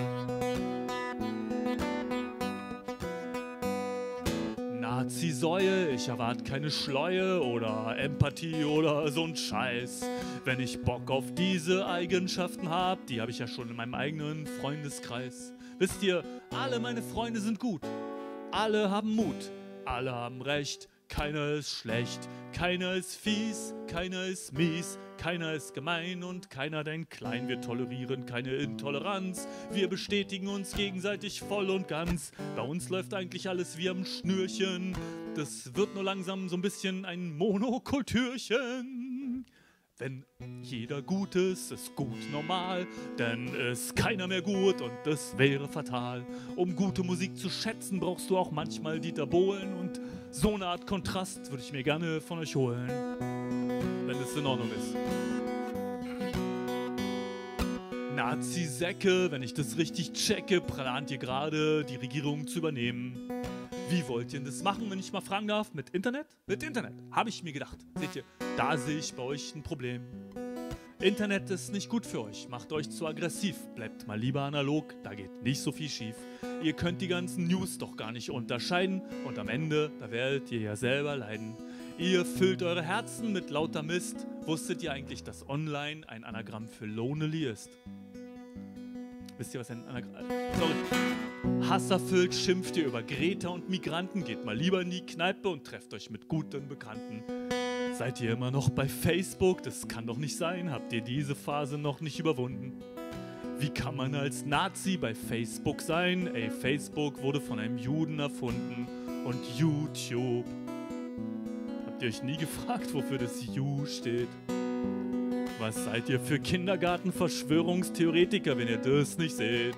[SPEAKER 3] Nazi-Säue, ich erwarte keine Schleue oder Empathie oder so'n Scheiß. Wenn ich Bock auf diese Eigenschaften hab, die habe ich ja schon in meinem eigenen Freundeskreis. Wisst ihr, alle meine Freunde sind gut. Alle haben Mut. Alle haben Recht. Keiner ist schlecht. Keiner ist fies. Keiner ist mies. Keiner ist gemein und keiner denkt klein. Wir tolerieren keine Intoleranz. Wir bestätigen uns gegenseitig voll und ganz. Bei uns läuft eigentlich alles wie am Schnürchen. Das wird nur langsam so ein bisschen ein Monokultürchen. Wenn jeder gut ist, ist gut normal, denn ist keiner mehr gut und das wäre fatal. Um gute Musik zu schätzen, brauchst du auch manchmal Dieter Bohlen und so eine Art Kontrast würde ich mir gerne von euch holen, wenn es in Ordnung ist. Nazi-Säcke, wenn ich das richtig checke, plant ihr gerade, die Regierung zu übernehmen. Wie wollt ihr denn das machen, wenn ich mal fragen darf? Mit Internet? Mit Internet, habe ich mir gedacht. Seht ihr, da sehe ich bei euch ein Problem. Internet ist nicht gut für euch, macht euch zu aggressiv, bleibt mal lieber analog, da geht nicht so viel schief. Ihr könnt die ganzen News doch gar nicht unterscheiden und am Ende, da werdet ihr ja selber leiden. Ihr füllt eure Herzen mit lauter Mist. Wusstet ihr eigentlich, dass online ein Anagramm für lonely ist? Wisst ihr, was ein Anagramm Sorry. Hasserfüllt schimpft ihr über Greta und Migranten. Geht mal lieber in die Kneipe und trefft euch mit guten Bekannten. Seid ihr immer noch bei Facebook? Das kann doch nicht sein. Habt ihr diese Phase noch nicht überwunden? Wie kann man als Nazi bei Facebook sein? Ey, Facebook wurde von einem Juden erfunden. Und YouTube. Habt ihr euch nie gefragt, wofür das U steht? Was seid ihr für Kindergarten-Verschwörungstheoretiker, wenn ihr das nicht seht?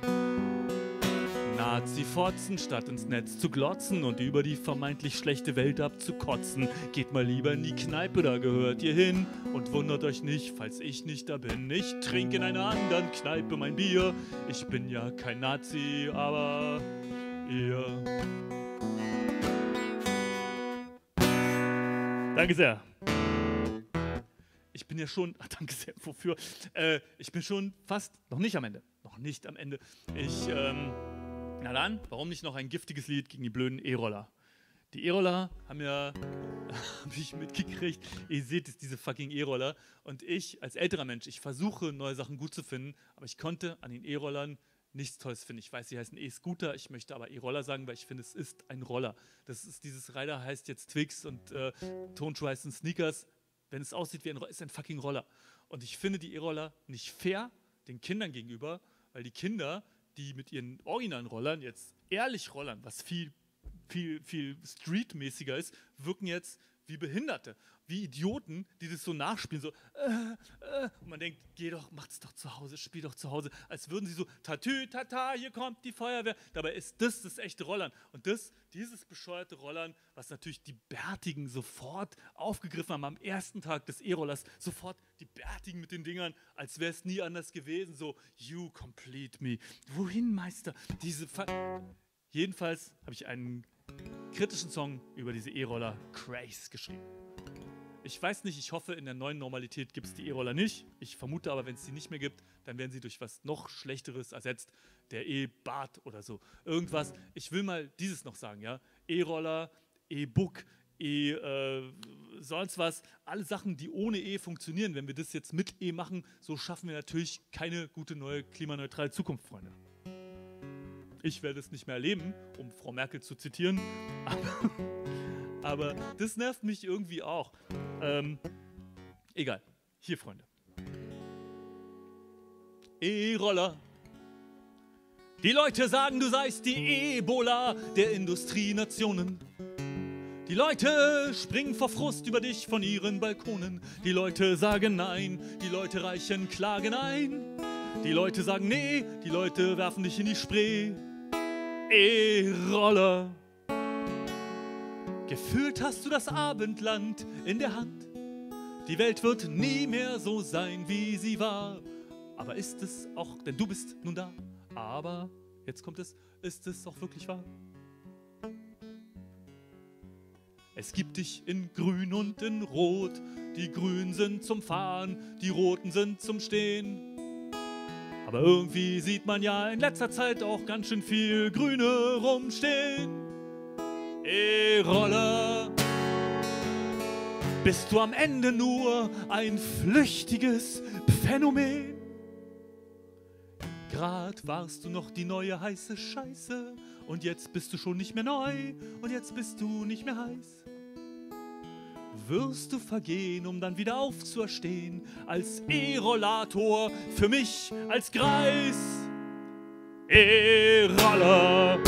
[SPEAKER 3] Nazi-Fotzen, statt ins Netz zu glotzen und über die vermeintlich schlechte Welt abzukotzen. Geht mal lieber in die Kneipe, da gehört ihr hin. Und wundert euch nicht, falls ich nicht da bin. Ich trinke in einer anderen Kneipe mein Bier. Ich bin ja kein Nazi, aber ihr. Danke sehr. Ich bin ja schon, ach, danke sehr, wofür? Äh, ich bin schon fast, noch nicht am Ende, noch nicht am Ende. Ich, ähm, na dann, warum nicht noch ein giftiges Lied gegen die blöden E-Roller? Die E-Roller haben ja, habe ich mitgekriegt, ihr seht es, diese fucking E-Roller. Und ich als älterer Mensch, ich versuche neue Sachen gut zu finden, aber ich konnte an den E-Rollern nichts Tolles finden. Ich weiß, sie heißen E-Scooter, ich möchte aber E-Roller sagen, weil ich finde, es ist ein Roller. Das ist dieses Rider heißt jetzt Twix und äh, Tonschuhe heißen Sneakers. Wenn es aussieht wie ein Roller, ist ein fucking Roller. Und ich finde die E-Roller nicht fair den Kindern gegenüber, weil die Kinder die mit ihren originalen Rollern jetzt ehrlich rollern, was viel, viel, viel streetmäßiger ist, wirken jetzt wie Behinderte, wie Idioten, die das so nachspielen, so, äh, äh, und man denkt, geh doch, macht's doch zu Hause, spiel doch zu Hause, als würden sie so, tatü, tata, hier kommt die Feuerwehr. Dabei ist das das echte Rollern. Und das, dieses bescheuerte Rollern, was natürlich die Bärtigen sofort aufgegriffen haben am ersten Tag des E-Rollers, sofort die Bärtigen mit den Dingern, als wäre es nie anders gewesen, so, you complete me. Wohin, Meister? Diese Fa Jedenfalls habe ich einen kritischen Song über diese E-Roller Craze geschrieben. Ich weiß nicht, ich hoffe, in der neuen Normalität gibt es die E-Roller nicht. Ich vermute aber, wenn es sie nicht mehr gibt, dann werden sie durch was noch Schlechteres ersetzt. Der E-Bart oder so. Irgendwas. Ich will mal dieses noch sagen, ja. E-Roller, E-Book, E, äh, sonst was. Alle Sachen, die ohne E funktionieren. Wenn wir das jetzt mit E machen, so schaffen wir natürlich keine gute neue klimaneutrale Zukunft, Freunde. Ich werde es nicht mehr erleben, um Frau Merkel zu zitieren. Aber, aber das nervt mich irgendwie auch. Ähm, egal. Hier, Freunde. E-Roller. Die Leute sagen, du seist die Ebola der Industrienationen. Die Leute springen vor Frust über dich von ihren Balkonen. Die Leute sagen nein, die Leute reichen klagen ein. Die Leute sagen nee, die Leute werfen dich in die Spree. E-Roller. Gefühlt hast du das Abendland in der Hand. Die Welt wird nie mehr so sein, wie sie war. Aber ist es auch, denn du bist nun da. Aber, jetzt kommt es, ist es auch wirklich wahr? Es gibt dich in Grün und in Rot. Die Grünen sind zum Fahren, die Roten sind zum Stehen. Aber irgendwie sieht man ja in letzter Zeit auch ganz schön viel Grüne rumstehen. E-Roller, bist du am Ende nur ein flüchtiges Phänomen? Grad warst du noch die neue heiße Scheiße und jetzt bist du schon nicht mehr neu und jetzt bist du nicht mehr heiß wirst du vergehen, um dann wieder aufzuerstehen, als E-Rollator für mich als Greis. E-Roller,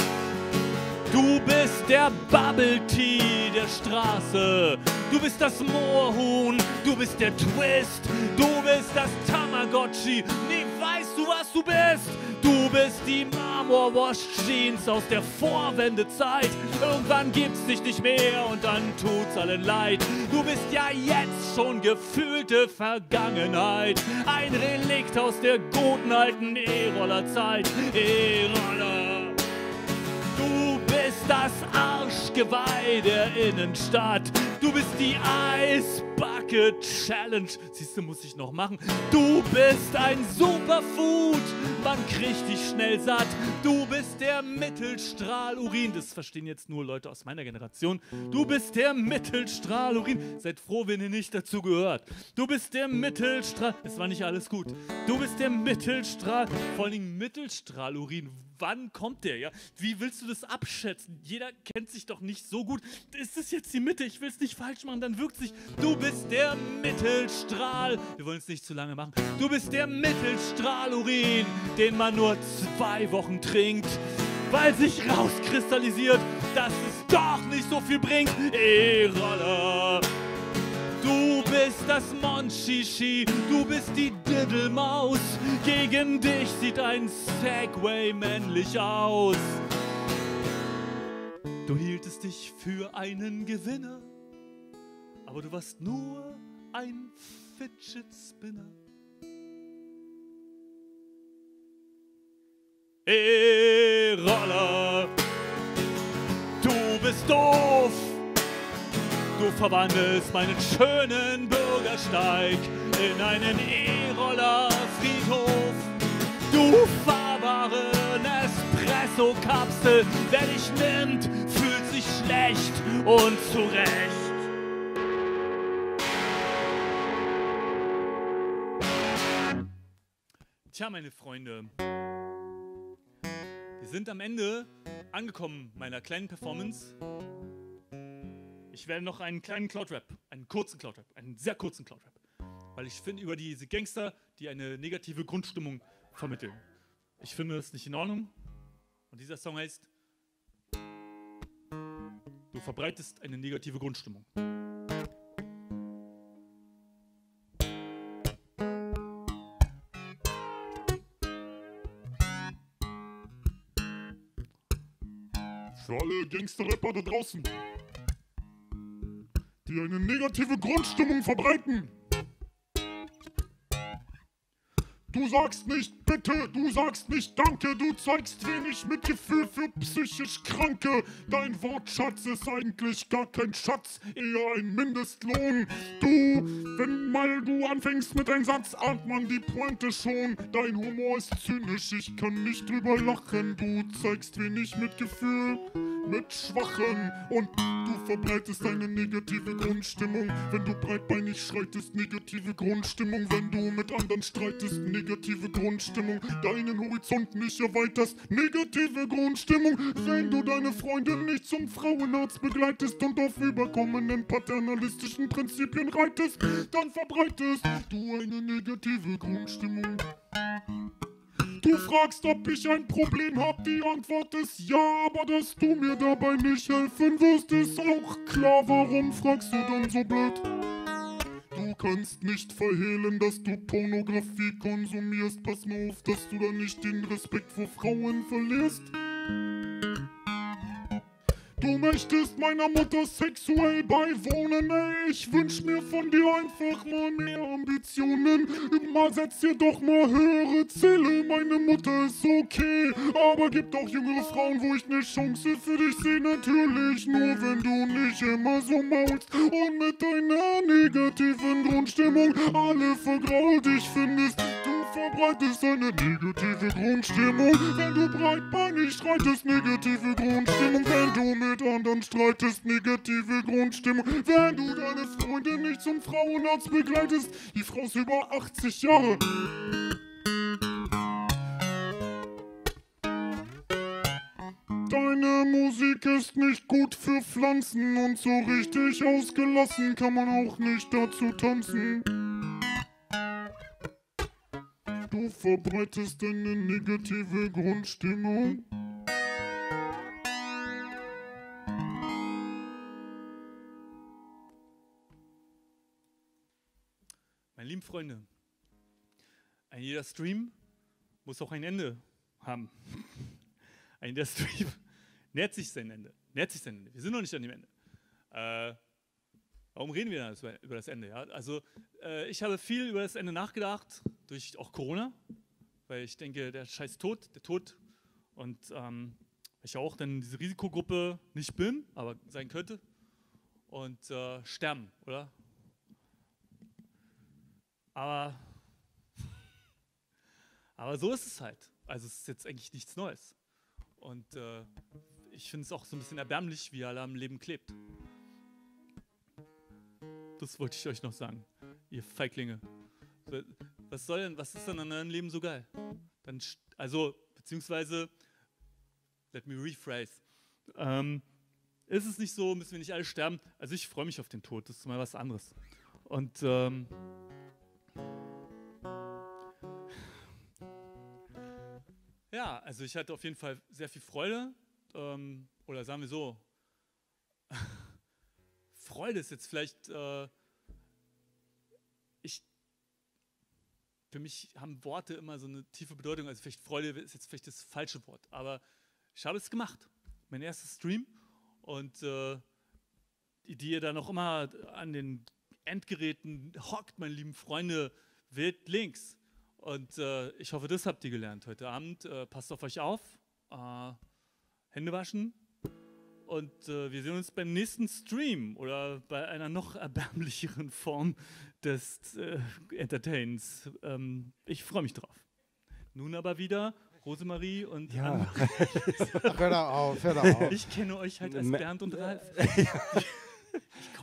[SPEAKER 3] du bist der Bubble Tea der Straße, du bist das Moorhuhn, du bist der Twist, du bist das Tamagotchi, nie weißt du, was du bist. Du bist die Marmor-Wash-Jeans aus der Vorwendezeit. Irgendwann gibt's dich nicht mehr und dann tut's allen leid. Du bist ja jetzt schon gefühlte Vergangenheit. Ein Relikt aus der guten alten E-Roller-Zeit. E-Roller. Bist das Arschgeweih der Innenstadt. Du bist die Eisbucket Challenge. Siehst du, muss ich noch machen. Du bist ein Superfood. Man kriegt dich schnell satt. Du bist der Mittelstrahlurin. Das verstehen jetzt nur Leute aus meiner Generation. Du bist der Mittelstrahlurin. Seid froh, wenn ihr nicht dazu gehört. Du bist der Mittelstrahl. Es war nicht alles gut. Du bist der Mittelstrahl. Vor Dingen Mittelstrahlurin wann kommt der, ja? Wie willst du das abschätzen? Jeder kennt sich doch nicht so gut. Ist das jetzt die Mitte? Ich will es nicht falsch machen, dann wirkt sich. Du bist der Mittelstrahl. Wir wollen es nicht zu lange machen. Du bist der Mittelstrahlurin, den man nur zwei Wochen trinkt, weil sich rauskristallisiert, dass es doch nicht so viel bringt. E-Roller. Du bist das Monchichi, du bist die Diddlemaus. Gegen dich sieht ein Segway männlich aus. Du hieltest dich für einen Gewinner, aber du warst nur ein Fidget Spinner. E-Roller, du bist doof. Du verwandelst meinen schönen Bürgersteig in einen E-Roller-Friedhof. Du fahrbare Espresso-Kapsel, wer dich nimmt, fühlt sich schlecht und zurecht. Tja, meine Freunde, wir sind am Ende angekommen meiner kleinen Performance. Ich werde noch einen kleinen Cloud-Rap, einen kurzen Cloud-Rap, einen sehr kurzen Cloud-Rap. Weil ich finde, über diese Gangster, die eine negative Grundstimmung vermitteln. Ich finde das nicht in Ordnung. Und dieser Song heißt, du verbreitest eine negative Grundstimmung.
[SPEAKER 4] Für alle Gangster-Rapper da draußen, die eine negative Grundstimmung verbreiten. Du sagst nicht bitte, du sagst nicht danke, du zeigst wenig Mitgefühl für psychisch Kranke. Dein Wortschatz ist eigentlich gar kein Schatz, eher ein Mindestlohn. Du, wenn mal du anfängst mit einem Satz, ahnt man die Pointe schon. Dein Humor ist zynisch, ich kann nicht drüber lachen. Du zeigst wenig Mitgefühl mit Schwachen und du verbreitest eine negative Grundstimmung. Wenn du breitbeinig schreitest, negative Grundstimmung. Wenn du mit anderen streitest, negative Grundstimmung. Deinen Horizont nicht erweiterst, negative Grundstimmung. Wenn du deine Freundin nicht zum Frauenarzt begleitest und auf überkommenen paternalistischen Prinzipien reitest, dann verbreitest du eine negative Grundstimmung. Du fragst, ob ich ein Problem hab, die Antwort ist ja, aber dass du mir dabei nicht helfen wirst, ist auch klar. Warum fragst du dann so blöd? Du kannst nicht verhehlen, dass du Pornografie konsumierst. Pass mal auf, dass du da nicht den Respekt vor Frauen verlierst. Du möchtest meiner Mutter sexuell beiwohnen, ey. Ich wünsch mir von dir einfach mal mehr Ambitionen. Mal setz dir doch mal höhere Ziele. Meine Mutter ist okay, aber gibt auch jüngere Frauen, wo ich ne Chance für dich sehe. Natürlich nur, wenn du nicht immer so maulst und mit deiner negativen Grundstimmung alle vergrault dich findest. Du verbreitest eine negative Grundstimmung, wenn du breitbeinig streitest. Negative Grundstimmung, wenn du mit anderen streitest. Negative Grundstimmung, wenn du deine Freundin nicht zum Frauenarzt begleitest. Die Frau ist über 80 Jahre. Deine Musik ist nicht gut für Pflanzen und so richtig ausgelassen kann man auch nicht dazu tanzen. Verbreitest eine negative Grundstimmung.
[SPEAKER 3] Meine lieben Freunde, ein jeder Stream muss auch ein Ende haben. Ein jeder Stream nähert sich sein Ende. Nähert sich sein Ende. Wir sind noch nicht an dem Ende. Äh, warum reden wir dann über das Ende? Ja? Also äh, ich habe viel über das Ende nachgedacht, durch auch Corona, weil ich denke, der scheiß Tod, der Tod und ähm, ich auch dann diese Risikogruppe nicht bin, aber sein könnte und äh, sterben, oder? Aber, aber so ist es halt. Also es ist jetzt eigentlich nichts Neues. Und äh, ich finde es auch so ein bisschen erbärmlich, wie er am Leben klebt. Das wollte ich euch noch sagen, ihr Feiglinge. Was soll denn, was ist denn an eurem Leben so geil? Dann, also, beziehungsweise, let me rephrase. Ähm, ist es nicht so, müssen wir nicht alle sterben? Also ich freue mich auf den Tod, das ist mal was anderes. Und ähm, Ja, also ich hatte auf jeden Fall sehr viel Freude. Ähm, oder sagen wir so, Freude ist jetzt vielleicht äh, für mich haben Worte immer so eine tiefe Bedeutung. Also vielleicht Freude ist jetzt vielleicht das falsche Wort, aber ich habe es gemacht. Mein erster Stream und äh, die ihr da noch immer an den Endgeräten hockt, meine lieben Freunde, wählt links. Und äh, ich hoffe, das habt ihr gelernt heute Abend. Äh, passt auf euch auf. Äh, Hände waschen. Und äh, wir sehen uns beim nächsten Stream oder bei einer noch erbärmlicheren Form des äh, Entertains. Ähm, ich freue mich drauf. Nun aber wieder Rosemarie und
[SPEAKER 2] Ja.
[SPEAKER 1] Hör doch auf, hör doch auf.
[SPEAKER 3] Ich kenne euch halt als Bernd und Ralf.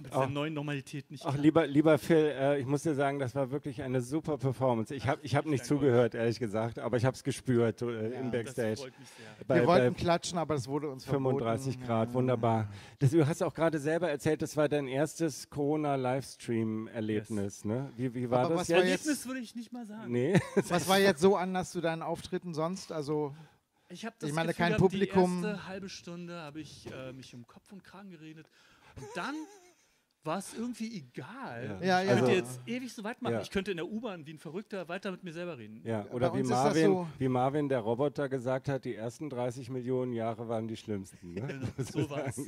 [SPEAKER 3] Mit
[SPEAKER 2] Auch-
[SPEAKER 3] der neuen Normalität nicht
[SPEAKER 2] Ach,
[SPEAKER 3] klar.
[SPEAKER 2] lieber, lieber Phil, äh, ich muss dir sagen, das war wirklich eine super Performance. Ich habe ich hab nicht zugehört, ehrlich gesagt, aber ich habe es gespürt äh, im
[SPEAKER 3] Das
[SPEAKER 2] Backstage. Bei,
[SPEAKER 1] Wir wollten klatschen, aber das wurde uns
[SPEAKER 2] 35
[SPEAKER 1] verboten.
[SPEAKER 2] Grad, wunderbar. Das, du hast auch gerade selber erzählt, das war dein erstes Corona-Livestream-Erlebnis. Ne? Wie, wie war
[SPEAKER 1] Aber
[SPEAKER 2] das
[SPEAKER 1] was war
[SPEAKER 2] jetzt-
[SPEAKER 3] Erlebnis würde ich nicht mal sagen.
[SPEAKER 2] Nee,
[SPEAKER 1] Was war jetzt so anders zu deinen Auftritten sonst? Also,
[SPEAKER 3] Ich habe das
[SPEAKER 1] Ich meine,
[SPEAKER 3] Gefühl
[SPEAKER 1] kein Publikum-
[SPEAKER 3] Die erste halbe Stunde habe ich äh, mich um Kopf und Kragen geredet. Und dann war es irgendwie egal.
[SPEAKER 1] Ja,
[SPEAKER 3] ich
[SPEAKER 1] ja.
[SPEAKER 3] könnte
[SPEAKER 2] Also-
[SPEAKER 3] jetzt ewig so weit machen.
[SPEAKER 2] Ja.
[SPEAKER 3] Ich könnte in der U-Bahn wie ein Verrückter weiter mit mir selber reden.
[SPEAKER 2] ja, oder wie Marvin,
[SPEAKER 1] so-
[SPEAKER 2] wie Marvin, der Roboter, gesagt hat, die ersten 30 Millionen Jahre waren die schlimmsten. Ne?
[SPEAKER 3] Genau, so war es. So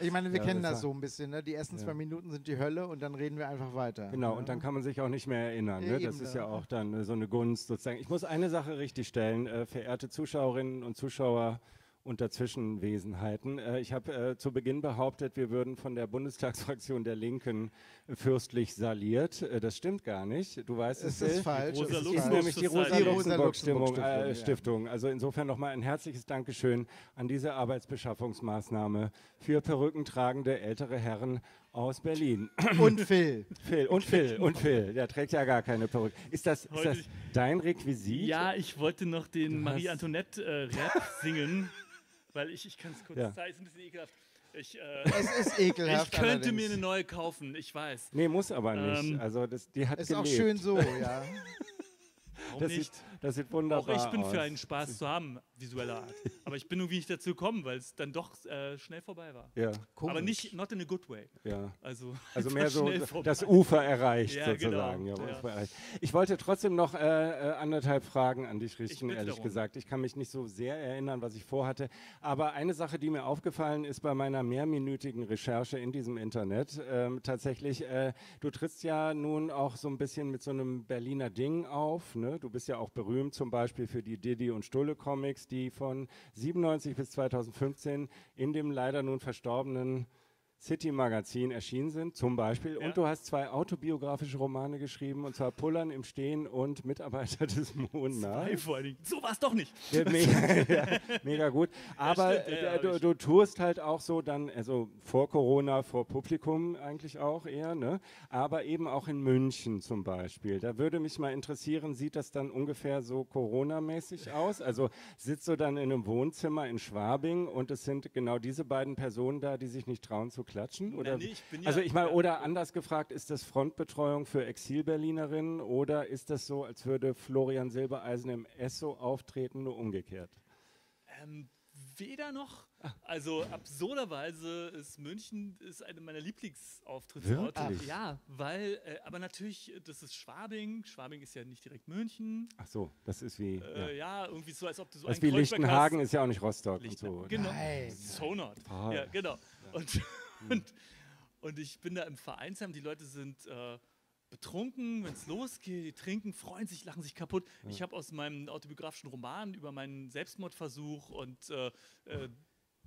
[SPEAKER 1] ich meine, wir
[SPEAKER 2] Ja,
[SPEAKER 1] kennen
[SPEAKER 2] das
[SPEAKER 1] das so ein bisschen. Ne? Die ersten
[SPEAKER 2] Ja.
[SPEAKER 1] zwei Minuten sind die Hölle und dann reden wir einfach weiter.
[SPEAKER 2] Genau,
[SPEAKER 1] ne?
[SPEAKER 2] und dann kann man sich auch nicht mehr erinnern.
[SPEAKER 1] Ja,
[SPEAKER 2] Ne? Das ist
[SPEAKER 1] ja.
[SPEAKER 2] ja auch dann äh, so eine Gunst sozusagen. Ich muss eine Sache richtigstellen, äh, verehrte Zuschauerinnen und Zuschauer und Dazwischenwesenheiten. Äh, ich habe äh, zu Beginn behauptet, wir würden von der Bundestagsfraktion der Linken äh, fürstlich saliert. Äh, das stimmt gar nicht. Du weißt es,
[SPEAKER 1] Es ist falsch.
[SPEAKER 3] Rosa
[SPEAKER 1] es
[SPEAKER 2] Das ist nämlich die. Rosa
[SPEAKER 1] Die Rosa
[SPEAKER 2] Luxemburg
[SPEAKER 1] Luxemburg
[SPEAKER 2] äh,
[SPEAKER 1] Stiftung.
[SPEAKER 2] Also insofern nochmal ein herzliches Dankeschön an diese Arbeitsbeschaffungsmaßnahme für perückentragende ältere Herren aus Berlin.
[SPEAKER 1] Und Phil.
[SPEAKER 2] Phil und Phil und Phil, der trägt ja gar keine Perücke. Ist das, ist das dein Requisit?
[SPEAKER 3] Ja, ich wollte noch den Marie
[SPEAKER 2] hast-
[SPEAKER 3] Antoinette äh, Rap singen, weil ich, ich kann es kurz
[SPEAKER 2] Ja.
[SPEAKER 3] zeigen, ist ein bisschen ekelhaft. Ich, äh,
[SPEAKER 1] Es ist ekelhaft.
[SPEAKER 3] ich könnte
[SPEAKER 1] allerdings.
[SPEAKER 3] mir eine neue kaufen, ich weiß.
[SPEAKER 2] Nee, muss aber nicht.
[SPEAKER 3] Ähm,
[SPEAKER 2] also das, die hat
[SPEAKER 1] Ist
[SPEAKER 2] gelebt.
[SPEAKER 1] auch schön so, ja.
[SPEAKER 3] Warum
[SPEAKER 2] Das
[SPEAKER 3] nicht?
[SPEAKER 2] sieht, das sieht
[SPEAKER 3] Auch
[SPEAKER 2] wunderbar
[SPEAKER 3] ich bin
[SPEAKER 2] aus.
[SPEAKER 3] für einen Spaß zu haben, visueller Art. Aber ich bin irgendwie nicht dazu gekommen, weil es dann doch äh, schnell vorbei war.
[SPEAKER 2] Ja,
[SPEAKER 3] Aber nicht, not in a good way.
[SPEAKER 2] ja.
[SPEAKER 3] Also,
[SPEAKER 2] Also mehr so das Ufer erreicht
[SPEAKER 3] Ja,
[SPEAKER 2] sozusagen.
[SPEAKER 3] genau.
[SPEAKER 2] Ja,
[SPEAKER 3] Ja.
[SPEAKER 2] Ufer erreicht. Ich wollte trotzdem noch äh, äh, anderthalb Fragen an dich richten, ehrlich
[SPEAKER 3] darum.
[SPEAKER 2] gesagt. Ich kann mich nicht so sehr erinnern, was ich vorhatte. Aber eine Sache, die mir aufgefallen ist bei meiner mehrminütigen Recherche in diesem Internet, ähm, tatsächlich, äh, du trittst ja nun auch so ein bisschen mit so einem Berliner Ding auf. Ne? Du bist ja auch berühmt zum Beispiel für die Didi und Stulle Comics, die von 97 bis 2015 in dem leider nun verstorbenen City Magazin erschienen sind, zum Beispiel.
[SPEAKER 3] Ja.
[SPEAKER 2] Und du hast zwei autobiografische Romane geschrieben, und zwar Pullern im Stehen und Mitarbeiter des Monats.
[SPEAKER 3] Zwei vor allen Dingen. So war es doch nicht.
[SPEAKER 2] Ja, mega, ja, mega gut. Aber
[SPEAKER 3] stimmt,
[SPEAKER 2] äh, du, du tust halt auch so dann, also vor Corona, vor Publikum eigentlich auch eher, ne? aber eben auch in München zum Beispiel. Da würde mich mal interessieren, sieht das dann ungefähr so Corona-mäßig aus? Also sitzt du dann in einem Wohnzimmer in Schwabing und es sind genau diese beiden Personen da, die sich nicht trauen zu klatschen? Oder?
[SPEAKER 3] nee, ich bin ja-
[SPEAKER 2] also ich meine, oder anders gefragt, ist das Frontbetreuung für Exil-Berlinerinnen oder ist das so, als würde Florian Silbereisen im Esso auftreten, nur umgekehrt?
[SPEAKER 3] Ähm, weder noch. Also absurderweise ist München ist eine meiner Lieblingsauftrittsorte.
[SPEAKER 2] Wirklich?
[SPEAKER 3] Ja, weil, äh, aber natürlich, das ist Schwabing. Schwabing ist ja nicht direkt München.
[SPEAKER 2] Ach so, das ist wie,
[SPEAKER 3] Äh,
[SPEAKER 2] ja.
[SPEAKER 3] ja. irgendwie so, als ob du so
[SPEAKER 2] das
[SPEAKER 3] ein
[SPEAKER 2] ist wie
[SPEAKER 3] Kreuzberg
[SPEAKER 2] Lichtenhagen,
[SPEAKER 3] hast.
[SPEAKER 2] ist ja auch nicht Rostock
[SPEAKER 3] Lichten-
[SPEAKER 2] und so.
[SPEAKER 3] Genau.
[SPEAKER 1] Nein.
[SPEAKER 3] So not.
[SPEAKER 2] Ah.
[SPEAKER 3] Ja, genau. Und, und, und ich bin da im Vereinsheim, die Leute sind äh, betrunken, wenn es losgeht, die trinken, freuen sich, lachen sich kaputt. Ich habe aus meinem autobiografischen Roman über meinen Selbstmordversuch und äh, äh,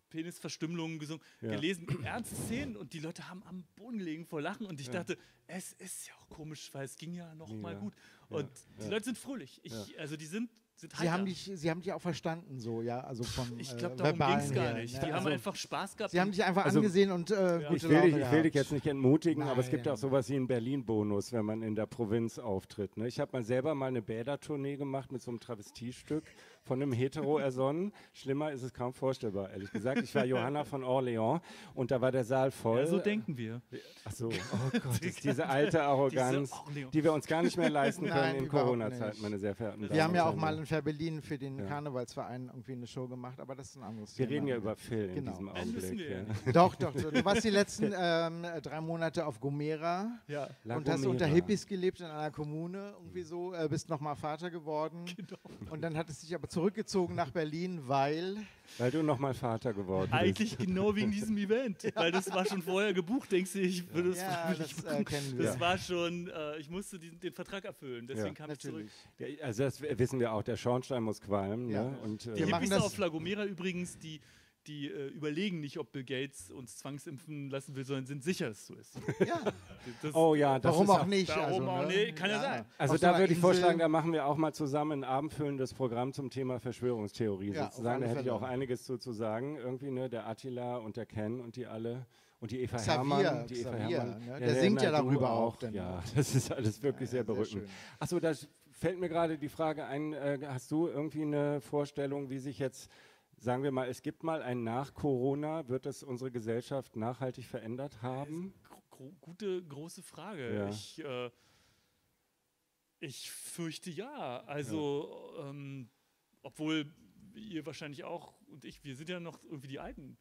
[SPEAKER 3] Penisverstümmelungen gesungen,
[SPEAKER 2] Ja.
[SPEAKER 3] gelesen, ernste Szenen und die Leute haben am Boden gelegen vor Lachen und ich dachte, es ist ja auch komisch, weil es ging ja noch mal
[SPEAKER 2] Mega.
[SPEAKER 3] gut. Und die
[SPEAKER 2] ja.
[SPEAKER 3] Leute sind fröhlich. Ich, Also die sind, sind
[SPEAKER 1] Sie haben, dich, sie haben dich auch verstanden, so, ja, also von
[SPEAKER 3] ich
[SPEAKER 1] äh,
[SPEAKER 3] glaube, darum ging es gar nicht.
[SPEAKER 1] ne?
[SPEAKER 3] Die haben
[SPEAKER 1] also,
[SPEAKER 3] einfach Spaß gehabt.
[SPEAKER 1] Sie haben dich einfach
[SPEAKER 2] Also,
[SPEAKER 1] angesehen und äh, gute
[SPEAKER 2] Ich will,
[SPEAKER 1] Laune
[SPEAKER 2] dich, ich will dich jetzt nicht entmutigen, aber es gibt ja auch
[SPEAKER 1] Nein.
[SPEAKER 2] sowas wie einen Berlin-Bonus, wenn man in der Provinz auftritt. Ne? Ich habe mal selber mal eine Bädertournee gemacht mit so einem Travestiestück von einem Hetero ersonnen. Schlimmer ist es kaum vorstellbar, ehrlich gesagt. Ich war Johanna von Orléans und da war der Saal voll.
[SPEAKER 3] Ja, so denken wir.
[SPEAKER 2] Ach so, oh Gott, ist diese alte Arroganz,
[SPEAKER 3] Diese
[SPEAKER 2] die wir uns gar nicht mehr leisten können
[SPEAKER 1] Nein,
[SPEAKER 2] in
[SPEAKER 1] überhaupt
[SPEAKER 2] Corona-Zeit,
[SPEAKER 1] nicht.
[SPEAKER 2] meine sehr verehrten Damen
[SPEAKER 1] Wir haben ja auch mal in Fair-Berlin für den
[SPEAKER 2] Ja.
[SPEAKER 1] Karnevalsverein irgendwie eine Show gemacht, aber das ist ein anderes
[SPEAKER 2] Wir
[SPEAKER 1] Thema.
[SPEAKER 2] reden ja über Phil in
[SPEAKER 1] Genau.
[SPEAKER 2] diesem
[SPEAKER 3] Nein, müssen
[SPEAKER 2] Augenblick.
[SPEAKER 3] wir ja.
[SPEAKER 1] Doch, doch. Du warst die letzten ähm, drei Monate auf Gomera
[SPEAKER 3] Ja.
[SPEAKER 1] Und hast unter. Hippies gelebt in einer Kommune, irgendwie so, äh, bist nochmal Vater geworden.
[SPEAKER 3] Genau.
[SPEAKER 1] Und dann hattest du dich aber zurückgezogen nach Berlin, weil.
[SPEAKER 2] Weil du nochmal Vater geworden bist.
[SPEAKER 3] Eigentlich genau wegen diesem Event. Weil das war schon vorher gebucht, denkst du, ich würde es
[SPEAKER 1] Ja,
[SPEAKER 3] freiwillig
[SPEAKER 1] das, äh.
[SPEAKER 3] Das war schon, äh, ich musste diesen, den Vertrag erfüllen, deswegen
[SPEAKER 2] Ja.
[SPEAKER 3] kam ich zurück.
[SPEAKER 1] Natürlich.
[SPEAKER 2] Ja, also das wissen wir auch, der Schornstein muss qualmen.
[SPEAKER 1] Ja.
[SPEAKER 2] Ne? Und, äh,
[SPEAKER 3] Die
[SPEAKER 1] Wir machen das-
[SPEAKER 3] auf La Gomera übrigens, die, die äh, überlegen nicht, ob Bill Gates uns zwangsimpfen lassen will, sondern sind sicher, dass es so ist.
[SPEAKER 1] Ja,
[SPEAKER 3] Das,
[SPEAKER 2] oh ja, das
[SPEAKER 1] warum
[SPEAKER 2] ist
[SPEAKER 1] auch nicht?
[SPEAKER 3] Warum
[SPEAKER 1] also,
[SPEAKER 3] auch
[SPEAKER 1] ne?
[SPEAKER 3] nicht? Kann ja sein.
[SPEAKER 2] Also da würde ich vorschlagen, da machen wir auch mal zusammen ein abendfüllendes Programm zum Thema Verschwörungstheorie
[SPEAKER 1] Ja,
[SPEAKER 2] sozusagen. Da hätte ich auch einiges zu, zu sagen. Irgendwie, ne, der Attila und der Ken und die alle. Und die Eva
[SPEAKER 1] Xavier,
[SPEAKER 2] Herrmann. Die Eva
[SPEAKER 1] Xavier,
[SPEAKER 2] Herrmann.
[SPEAKER 1] ne? Der singt ja darüber auch dann.
[SPEAKER 2] Ja, das ist alles wirklich
[SPEAKER 1] Ja,
[SPEAKER 2] sehr
[SPEAKER 1] ja,
[SPEAKER 2] berückend. Achso, da fällt mir gerade die Frage ein, äh, hast du irgendwie eine Vorstellung, wie sich jetzt, sagen wir mal, es gibt mal ein Nach-Corona, wird das unsere Gesellschaft nachhaltig verändert haben?
[SPEAKER 3] Gro gute, große Frage.
[SPEAKER 2] Ja.
[SPEAKER 3] Ich, äh, ich fürchte ja. Also, Ähm, obwohl ihr wahrscheinlich auch und ich, wir sind ja noch irgendwie die Alten.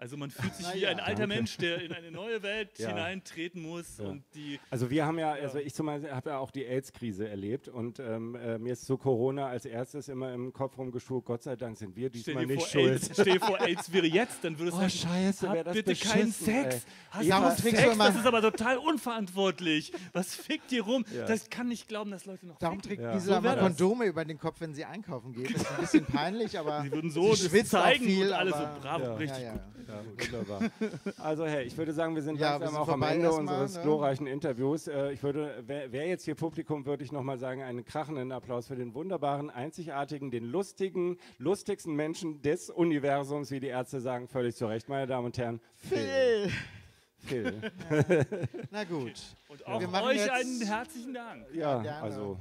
[SPEAKER 3] Also man fühlt sich
[SPEAKER 1] Na
[SPEAKER 3] wie
[SPEAKER 1] ja.
[SPEAKER 3] ein alter
[SPEAKER 2] Danke.
[SPEAKER 3] Mensch, der in eine neue Welt
[SPEAKER 2] Ja.
[SPEAKER 3] hineintreten muss
[SPEAKER 2] Ja.
[SPEAKER 3] und die
[SPEAKER 2] Also wir haben ja, also ich zum Beispiel habe ja auch die AIDS-Krise erlebt und ähm, äh, mir ist so Corona als erstes immer im Kopf rumgeschuht, Gott sei Dank sind wir diesmal nicht
[SPEAKER 3] vor,
[SPEAKER 2] schuld.
[SPEAKER 3] AIDS, stell dir vor, AIDS wäre jetzt, dann würde es
[SPEAKER 2] Oh,
[SPEAKER 3] heißen,
[SPEAKER 2] scheiße,
[SPEAKER 3] hab
[SPEAKER 2] das
[SPEAKER 3] bitte keinen Sex.
[SPEAKER 2] ey.
[SPEAKER 3] Hast
[SPEAKER 1] Darum
[SPEAKER 3] du
[SPEAKER 1] du
[SPEAKER 3] Sex? Das ist aber total unverantwortlich. Was fickt dir rum?
[SPEAKER 2] Ja.
[SPEAKER 3] Das kann nicht glauben, dass Leute noch
[SPEAKER 1] Darum trägt
[SPEAKER 2] Ja.
[SPEAKER 1] Gisela mal. Kondome über den Kopf, wenn sie einkaufen geht. Das ist ein bisschen peinlich, aber.
[SPEAKER 3] Sie würden so
[SPEAKER 1] sie
[SPEAKER 3] das zeigen
[SPEAKER 1] viel,
[SPEAKER 3] und alle so
[SPEAKER 2] Ja.
[SPEAKER 3] richtig
[SPEAKER 1] ja,
[SPEAKER 3] gut.
[SPEAKER 1] Ja.
[SPEAKER 2] Ja, wunderbar. Also hey, ich würde sagen, wir sind
[SPEAKER 1] Ja, wir
[SPEAKER 2] langsam
[SPEAKER 1] sind
[SPEAKER 2] auch am Ende
[SPEAKER 1] erstmal,
[SPEAKER 2] unseres
[SPEAKER 1] ne?
[SPEAKER 2] glorreichen Interviews. Äh, ich würde, wer, wer jetzt hier Publikum, würde ich nochmal sagen, einen krachenden Applaus für den wunderbaren, einzigartigen, den lustigen, lustigsten Menschen des Universums, wie die Ärzte sagen, völlig zu Recht, meine Damen und Herren.
[SPEAKER 1] Phil!
[SPEAKER 2] Phil.
[SPEAKER 1] Na gut.
[SPEAKER 3] Und auch
[SPEAKER 1] Wir machen
[SPEAKER 3] euch
[SPEAKER 1] jetzt-
[SPEAKER 3] einen herzlichen Dank.
[SPEAKER 2] Ja,
[SPEAKER 1] gerne.
[SPEAKER 2] also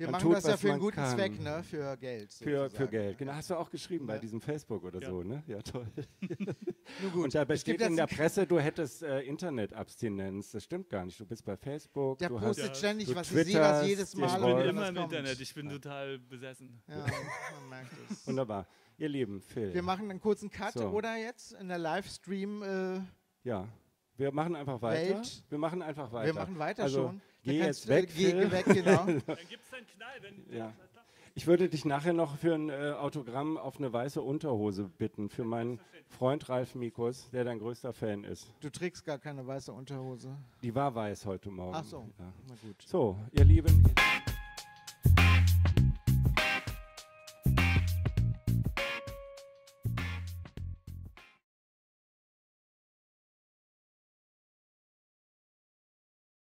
[SPEAKER 1] Wir
[SPEAKER 2] Man
[SPEAKER 1] machen
[SPEAKER 2] tut,
[SPEAKER 1] das ja
[SPEAKER 2] was
[SPEAKER 1] für einen guten
[SPEAKER 2] kann.
[SPEAKER 1] Zweck, ne? Für Geld.
[SPEAKER 2] für, für. Geld. Genau, hast du auch geschrieben bei
[SPEAKER 1] Ja.
[SPEAKER 2] diesem Facebook oder
[SPEAKER 3] Ja.
[SPEAKER 2] so, ne? Ja, toll.
[SPEAKER 1] Nun gut.
[SPEAKER 2] Und da
[SPEAKER 1] gibt
[SPEAKER 2] steht in der Presse, du hättest äh, Internetabstinenz. Das stimmt gar nicht. Du bist bei Facebook.
[SPEAKER 1] Der
[SPEAKER 2] du
[SPEAKER 1] postet
[SPEAKER 2] hast,
[SPEAKER 1] ständig,
[SPEAKER 2] du
[SPEAKER 1] was ich sehe, das jedes Mal.
[SPEAKER 3] Ich
[SPEAKER 1] und
[SPEAKER 3] bin immer im
[SPEAKER 1] kommt.
[SPEAKER 3] Internet, ich bin total besessen.
[SPEAKER 1] Ja, man merkt es.
[SPEAKER 2] Wunderbar. Ihr Lieben, Phil.
[SPEAKER 1] Wir machen einen kurzen Cut
[SPEAKER 2] So.
[SPEAKER 1] oder jetzt in der Livestream. Äh,
[SPEAKER 2] ja, wir machen einfach weiter.
[SPEAKER 1] Welt.
[SPEAKER 2] Wir machen einfach weiter.
[SPEAKER 1] wir machen weiter
[SPEAKER 2] also,
[SPEAKER 1] schon.
[SPEAKER 2] Geh jetzt weg,
[SPEAKER 1] geh weg, genau.
[SPEAKER 3] Dann gibt es einen Knall, wenn.
[SPEAKER 2] Ja. Ich würde dich nachher noch für ein äh, Autogramm auf eine weiße Unterhose bitten, für meinen Freund Ralf Mikus, der dein größter Fan ist.
[SPEAKER 1] Du trägst gar keine weiße Unterhose.
[SPEAKER 2] Die war weiß heute Morgen.
[SPEAKER 1] Ach so.
[SPEAKER 2] Ja.
[SPEAKER 1] Na gut.
[SPEAKER 2] So, ihr Lieben.